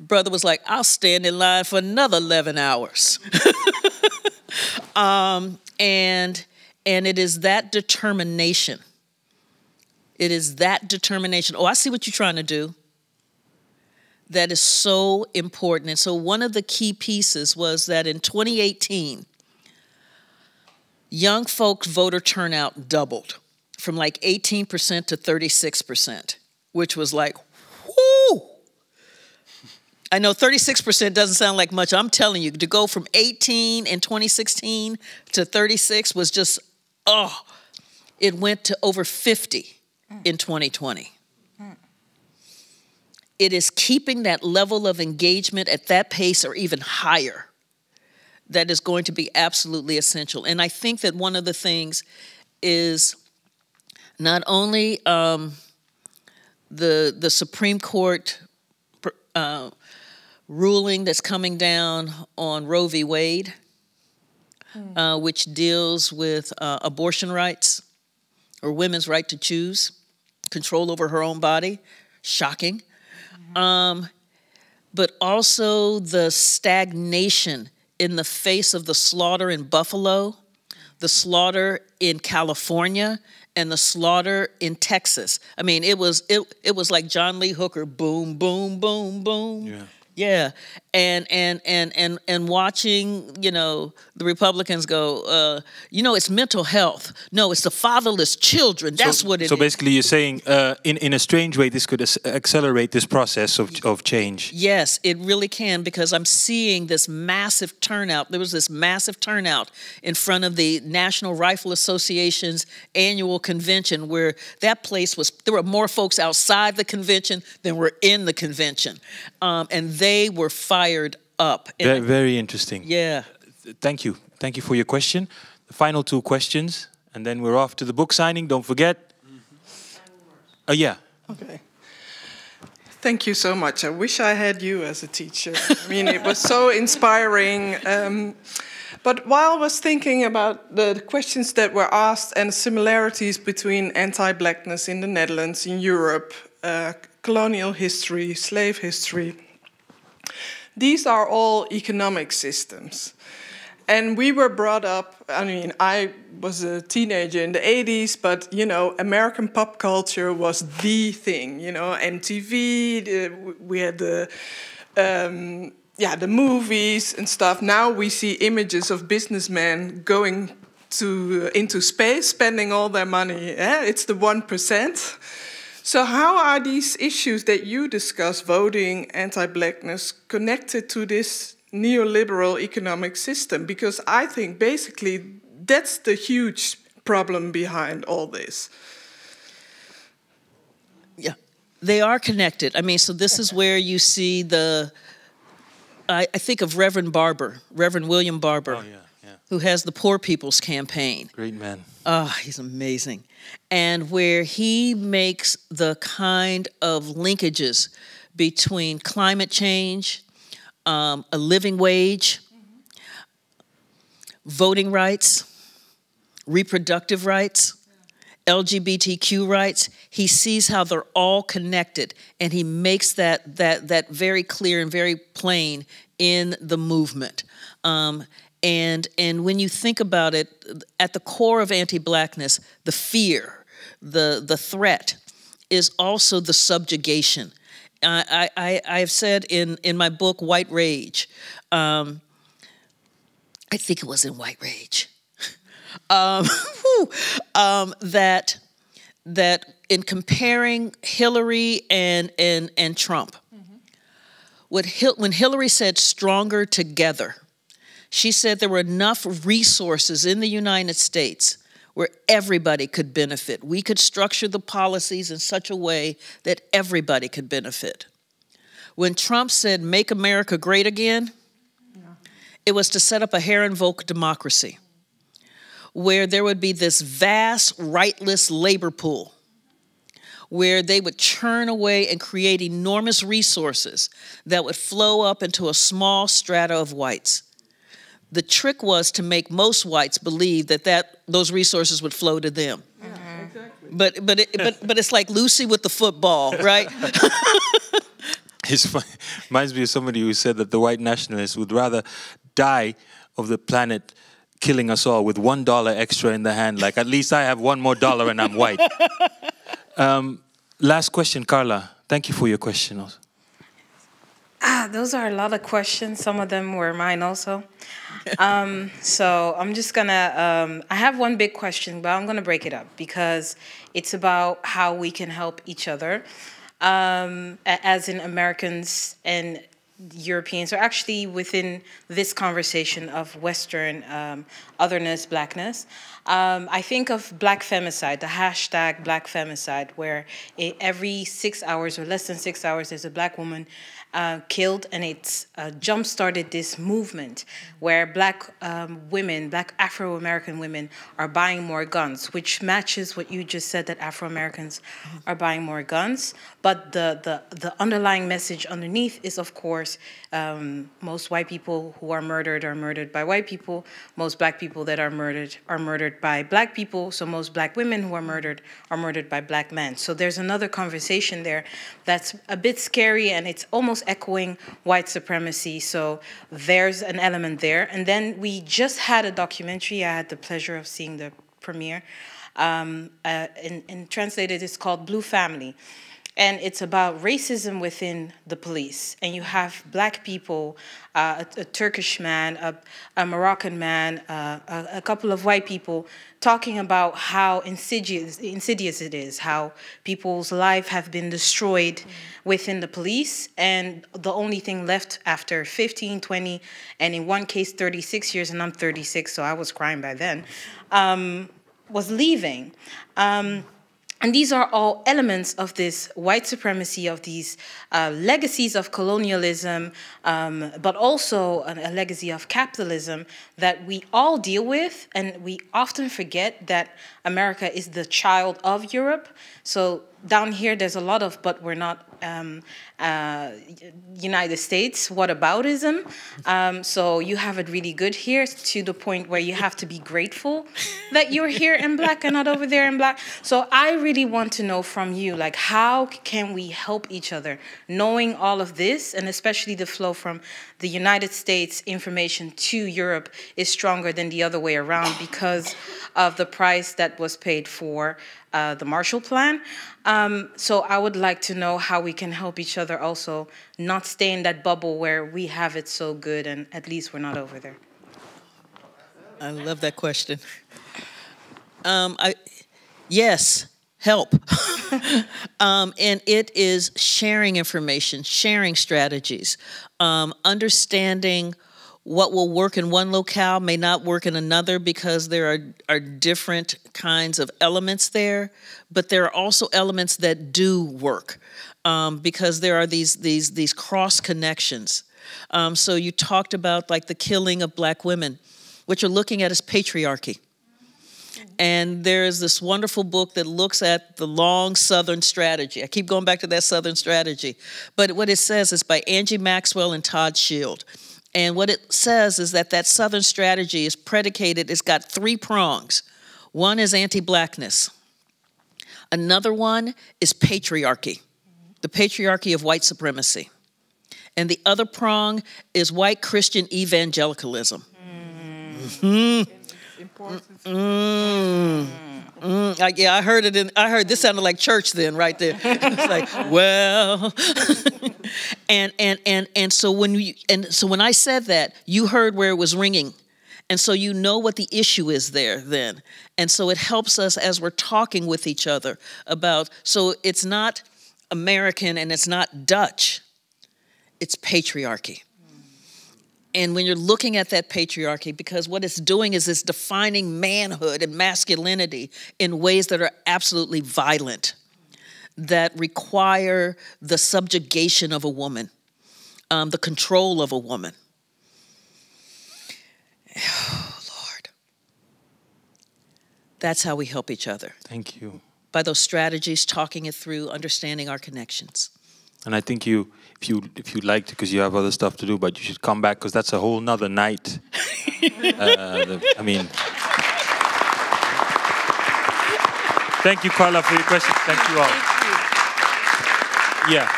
brother was like, I'll stand in line for another 11 hours. um, and, and it is that determination. It is that determination. Oh, I see what you're trying to do that is so important. And so, one of the key pieces was that in 2018, young folks' voter turnout doubled from like 18% to 36%, which was like, whoo! I know 36% doesn't sound like much. I'm telling you, to go from 18 in 2016 to 36 was just, oh, it went to over 50 in 2020 it is keeping that level of engagement at that pace or even higher that is going to be absolutely essential. And I think that one of the things is not only um, the the Supreme Court uh, ruling that's coming down on Roe v. Wade, mm. uh, which deals with uh, abortion rights or women's right to choose, control over her own body. Shocking um, but also the stagnation in the face of the slaughter in Buffalo, the slaughter in California, and the slaughter in Texas. I mean, it was it it was like John Lee Hooker, boom, boom, boom, boom. Yeah. Yeah, and and and and and watching, you know, the Republicans go, uh, you know, it's mental health. No, it's the fatherless children. That's so, what it so is. basically, you're saying, uh, in in a strange way, this could accelerate this process of of change. Yes, it really can because I'm seeing this massive turnout. There was this massive turnout in front of the National Rifle Association's annual convention, where that place was. There were more folks outside the convention than were in the convention, um, and they they were fired up. Very, very interesting. Yeah. Thank you. Thank you for your question. The final two questions, and then we're off to the book signing. Don't forget. Oh, uh, yeah. Okay. Thank you so much. I wish I had you as a teacher. I mean, it was so inspiring. Um, but while I was thinking about the questions that were asked and similarities between anti blackness in the Netherlands, in Europe, uh, colonial history, slave history, these are all economic systems. And we were brought up, I mean, I was a teenager in the 80s, but, you know, American pop culture was the thing, you know, MTV, the, we had the, um, yeah, the movies and stuff. Now we see images of businessmen going to, into space, spending all their money. Yeah? It's the 1%. So, how are these issues that you discuss, voting, anti blackness, connected to this neoliberal economic system? Because I think basically that's the huge problem behind all this. Yeah, they are connected. I mean, so this is where you see the. I, I think of Reverend Barber, Reverend William Barber, Oh, yeah, yeah. Who has the Poor People's Campaign. Great man. Oh, he's amazing. And where he makes the kind of linkages between climate change, um, a living wage, voting rights, reproductive rights, LGBTQ rights. He sees how they're all connected, and he makes that that that very clear and very plain in the movement. Um, and and when you think about it, at the core of anti-blackness, the fear, the the threat, is also the subjugation. I, I, I have said in, in my book, White Rage, um, I think it was in White Rage, um, um, that, that in comparing Hillary and, and, and Trump, what Hil- when Hillary said stronger together, she said there were enough resources in the United States where everybody could benefit. We could structure the policies in such a way that everybody could benefit. When Trump said, Make America Great Again, it was to set up a Herrenvolk democracy where there would be this vast, rightless labor pool where they would churn away and create enormous resources that would flow up into a small strata of whites the trick was to make most whites believe that, that those resources would flow to them. Exactly. But but it, but but it's like Lucy with the football, right? It's funny. Reminds me of somebody who said that the white nationalists would rather die of the planet killing us all with one dollar extra in the hand. Like, at least I have one more dollar and I'm white. Um, last question, Carla. Thank you for your question. also. Ah, those are a lot of questions. Some of them were mine also. Um, so I'm just gonna. Um, I have one big question, but I'm gonna break it up because it's about how we can help each other, um, as in Americans and Europeans, or actually within this conversation of Western um, otherness, blackness. Um, I think of black femicide, the hashtag black femicide, where it, every six hours or less than six hours, there's a black woman uh, killed, and it uh, jump started this movement where black um, women, black Afro American women, are buying more guns, which matches what you just said that Afro Americans are buying more guns. But the, the, the underlying message underneath is, of course, um, most white people who are murdered are murdered by white people. Most black people that are murdered are murdered by black people. So most black women who are murdered are murdered by black men. So there's another conversation there that's a bit scary and it's almost echoing white supremacy. So there's an element there. And then we just had a documentary. I had the pleasure of seeing the premiere. Um, uh, in, in translated, it's called Blue Family and it's about racism within the police. And you have black people, uh, a, a Turkish man, a, a Moroccan man, uh, a, a couple of white people talking about how insidious, insidious it is, how people's lives have been destroyed within the police, and the only thing left after 15, 20, and in one case 36 years, and I'm 36, so I was crying by then, um, was leaving. Um, and these are all elements of this white supremacy, of these uh, legacies of colonialism, um, but also a, a legacy of capitalism that we all deal with. And we often forget that America is the child of Europe. So down here there's a lot of but we're not um, uh, United States whataboutism. Um, so you have it really good here to the point where you have to be grateful that you're here in black and not over there in black. So I really want to know from you, like, how can we help each other, knowing all of this, and especially the flow from the United States information to Europe is stronger than the other way around because of the price that was paid for uh, the Marshall Plan. Um, so I would like to know how we can help each other also not stay in that bubble where we have it so good and at least we're not over there. I love that question. Um, I, yes, help. um, and it is sharing information, sharing strategies, um, understanding what will work in one locale may not work in another because there are, are different kinds of elements there, but there are also elements that do work um, because there are these, these, these cross connections. Um, so you talked about like the killing of black women. What you're looking at is patriarchy. And there's this wonderful book that looks at the long Southern strategy. I keep going back to that Southern strategy. But what it says is by Angie Maxwell and Todd Shield. And what it says is that that Southern strategy is predicated, it's got three prongs. One is anti blackness, another one is patriarchy, the patriarchy of white supremacy. And the other prong is white Christian evangelicalism. Mm. Mm-hmm. Mm. Mm, yeah, I heard it. In, I heard this sounded like church then, right there. it's like, well, and and and and so when you and so when I said that, you heard where it was ringing, and so you know what the issue is there then, and so it helps us as we're talking with each other about. So it's not American and it's not Dutch, it's patriarchy. And when you're looking at that patriarchy, because what it's doing is it's defining manhood and masculinity in ways that are absolutely violent, that require the subjugation of a woman, um, the control of a woman. Oh, Lord. That's how we help each other. Thank you. By those strategies, talking it through, understanding our connections. And I think you, if you if you'd like to, because you have other stuff to do, but you should come back because that's a whole nother night. uh, the, I mean, thank you, Carla, for your question. Thank you all. Thank you. Yeah.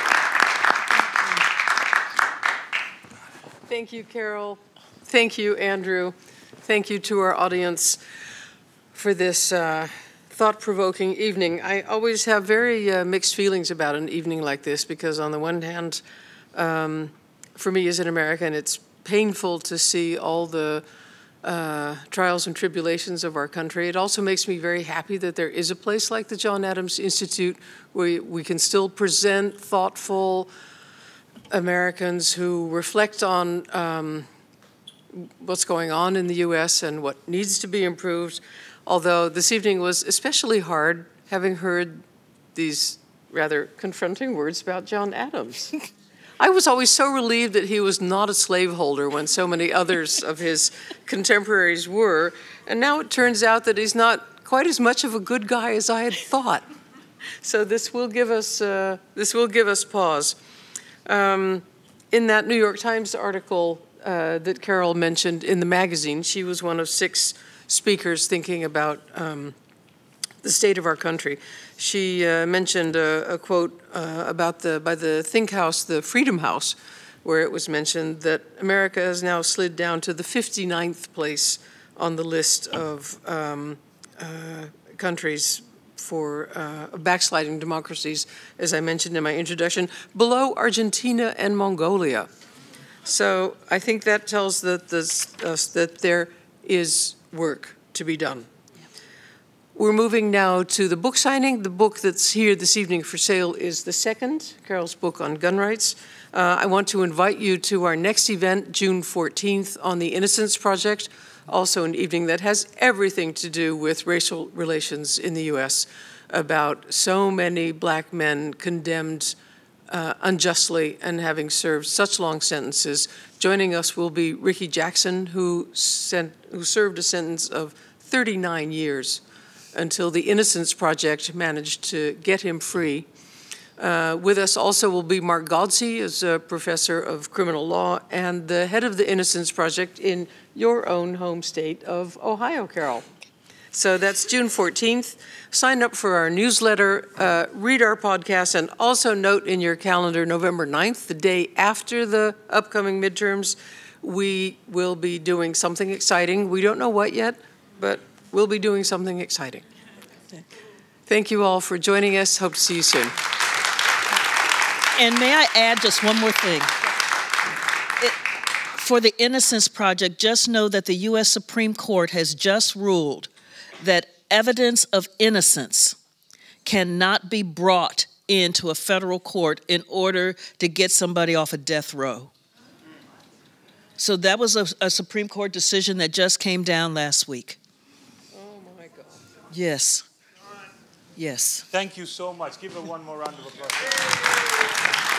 Thank you, Carol. Thank you, Andrew. Thank you to our audience for this. Uh, thought-provoking evening. I always have very uh, mixed feelings about an evening like this because on the one hand, um, for me as an American, it's painful to see all the uh, trials and tribulations of our country. It also makes me very happy that there is a place like the John Adams Institute where we can still present thoughtful Americans who reflect on um, what's going on in the U.S. and what needs to be improved, although this evening was especially hard, having heard these rather confronting words about John Adams. I was always so relieved that he was not a slaveholder when so many others of his contemporaries were, and now it turns out that he's not quite as much of a good guy as I had thought. So this will give us uh, this will give us pause. Um, in that New York Times article uh, that Carol mentioned in the magazine, she was one of six speakers thinking about um, the state of our country. She uh, mentioned a, a quote uh, about the by the Think House, the Freedom House, where it was mentioned that America has now slid down to the 59th place on the list of um, uh, countries for uh, backsliding democracies, as I mentioned in my introduction, below Argentina and Mongolia. So I think that tells that us that there is work to be done. We're moving now to the book signing. The book that's here this evening for sale is the second, Carol's book on gun rights. Uh, I want to invite you to our next event, June 14th, on the Innocence Project, also an evening that has everything to do with racial relations in the U.S., about so many black men condemned uh, unjustly and having served such long sentences. Joining us will be Ricky Jackson, who, sent, who served a sentence of 39 years until the Innocence Project managed to get him free. Uh, with us also will be Mark Godsey, as a professor of criminal law and the head of the Innocence Project in your own home state of Ohio, Carol. So that's June 14th. Sign up for our newsletter, uh, read our podcast, and also note in your calendar November 9th, the day after the upcoming midterms, we will be doing something exciting. We don't know what yet, but we'll be doing something exciting. Thank you all for joining us. Hope to see you soon. And may I add just one more thing? For the Innocence Project, just know that the U.S. Supreme Court has just ruled that evidence of innocence cannot be brought into a federal court in order to get somebody off a death row. So that was a, a, Supreme Court decision that just came down last week. Oh my God. Yes. Yes. Thank you so much. Give her one more round of applause.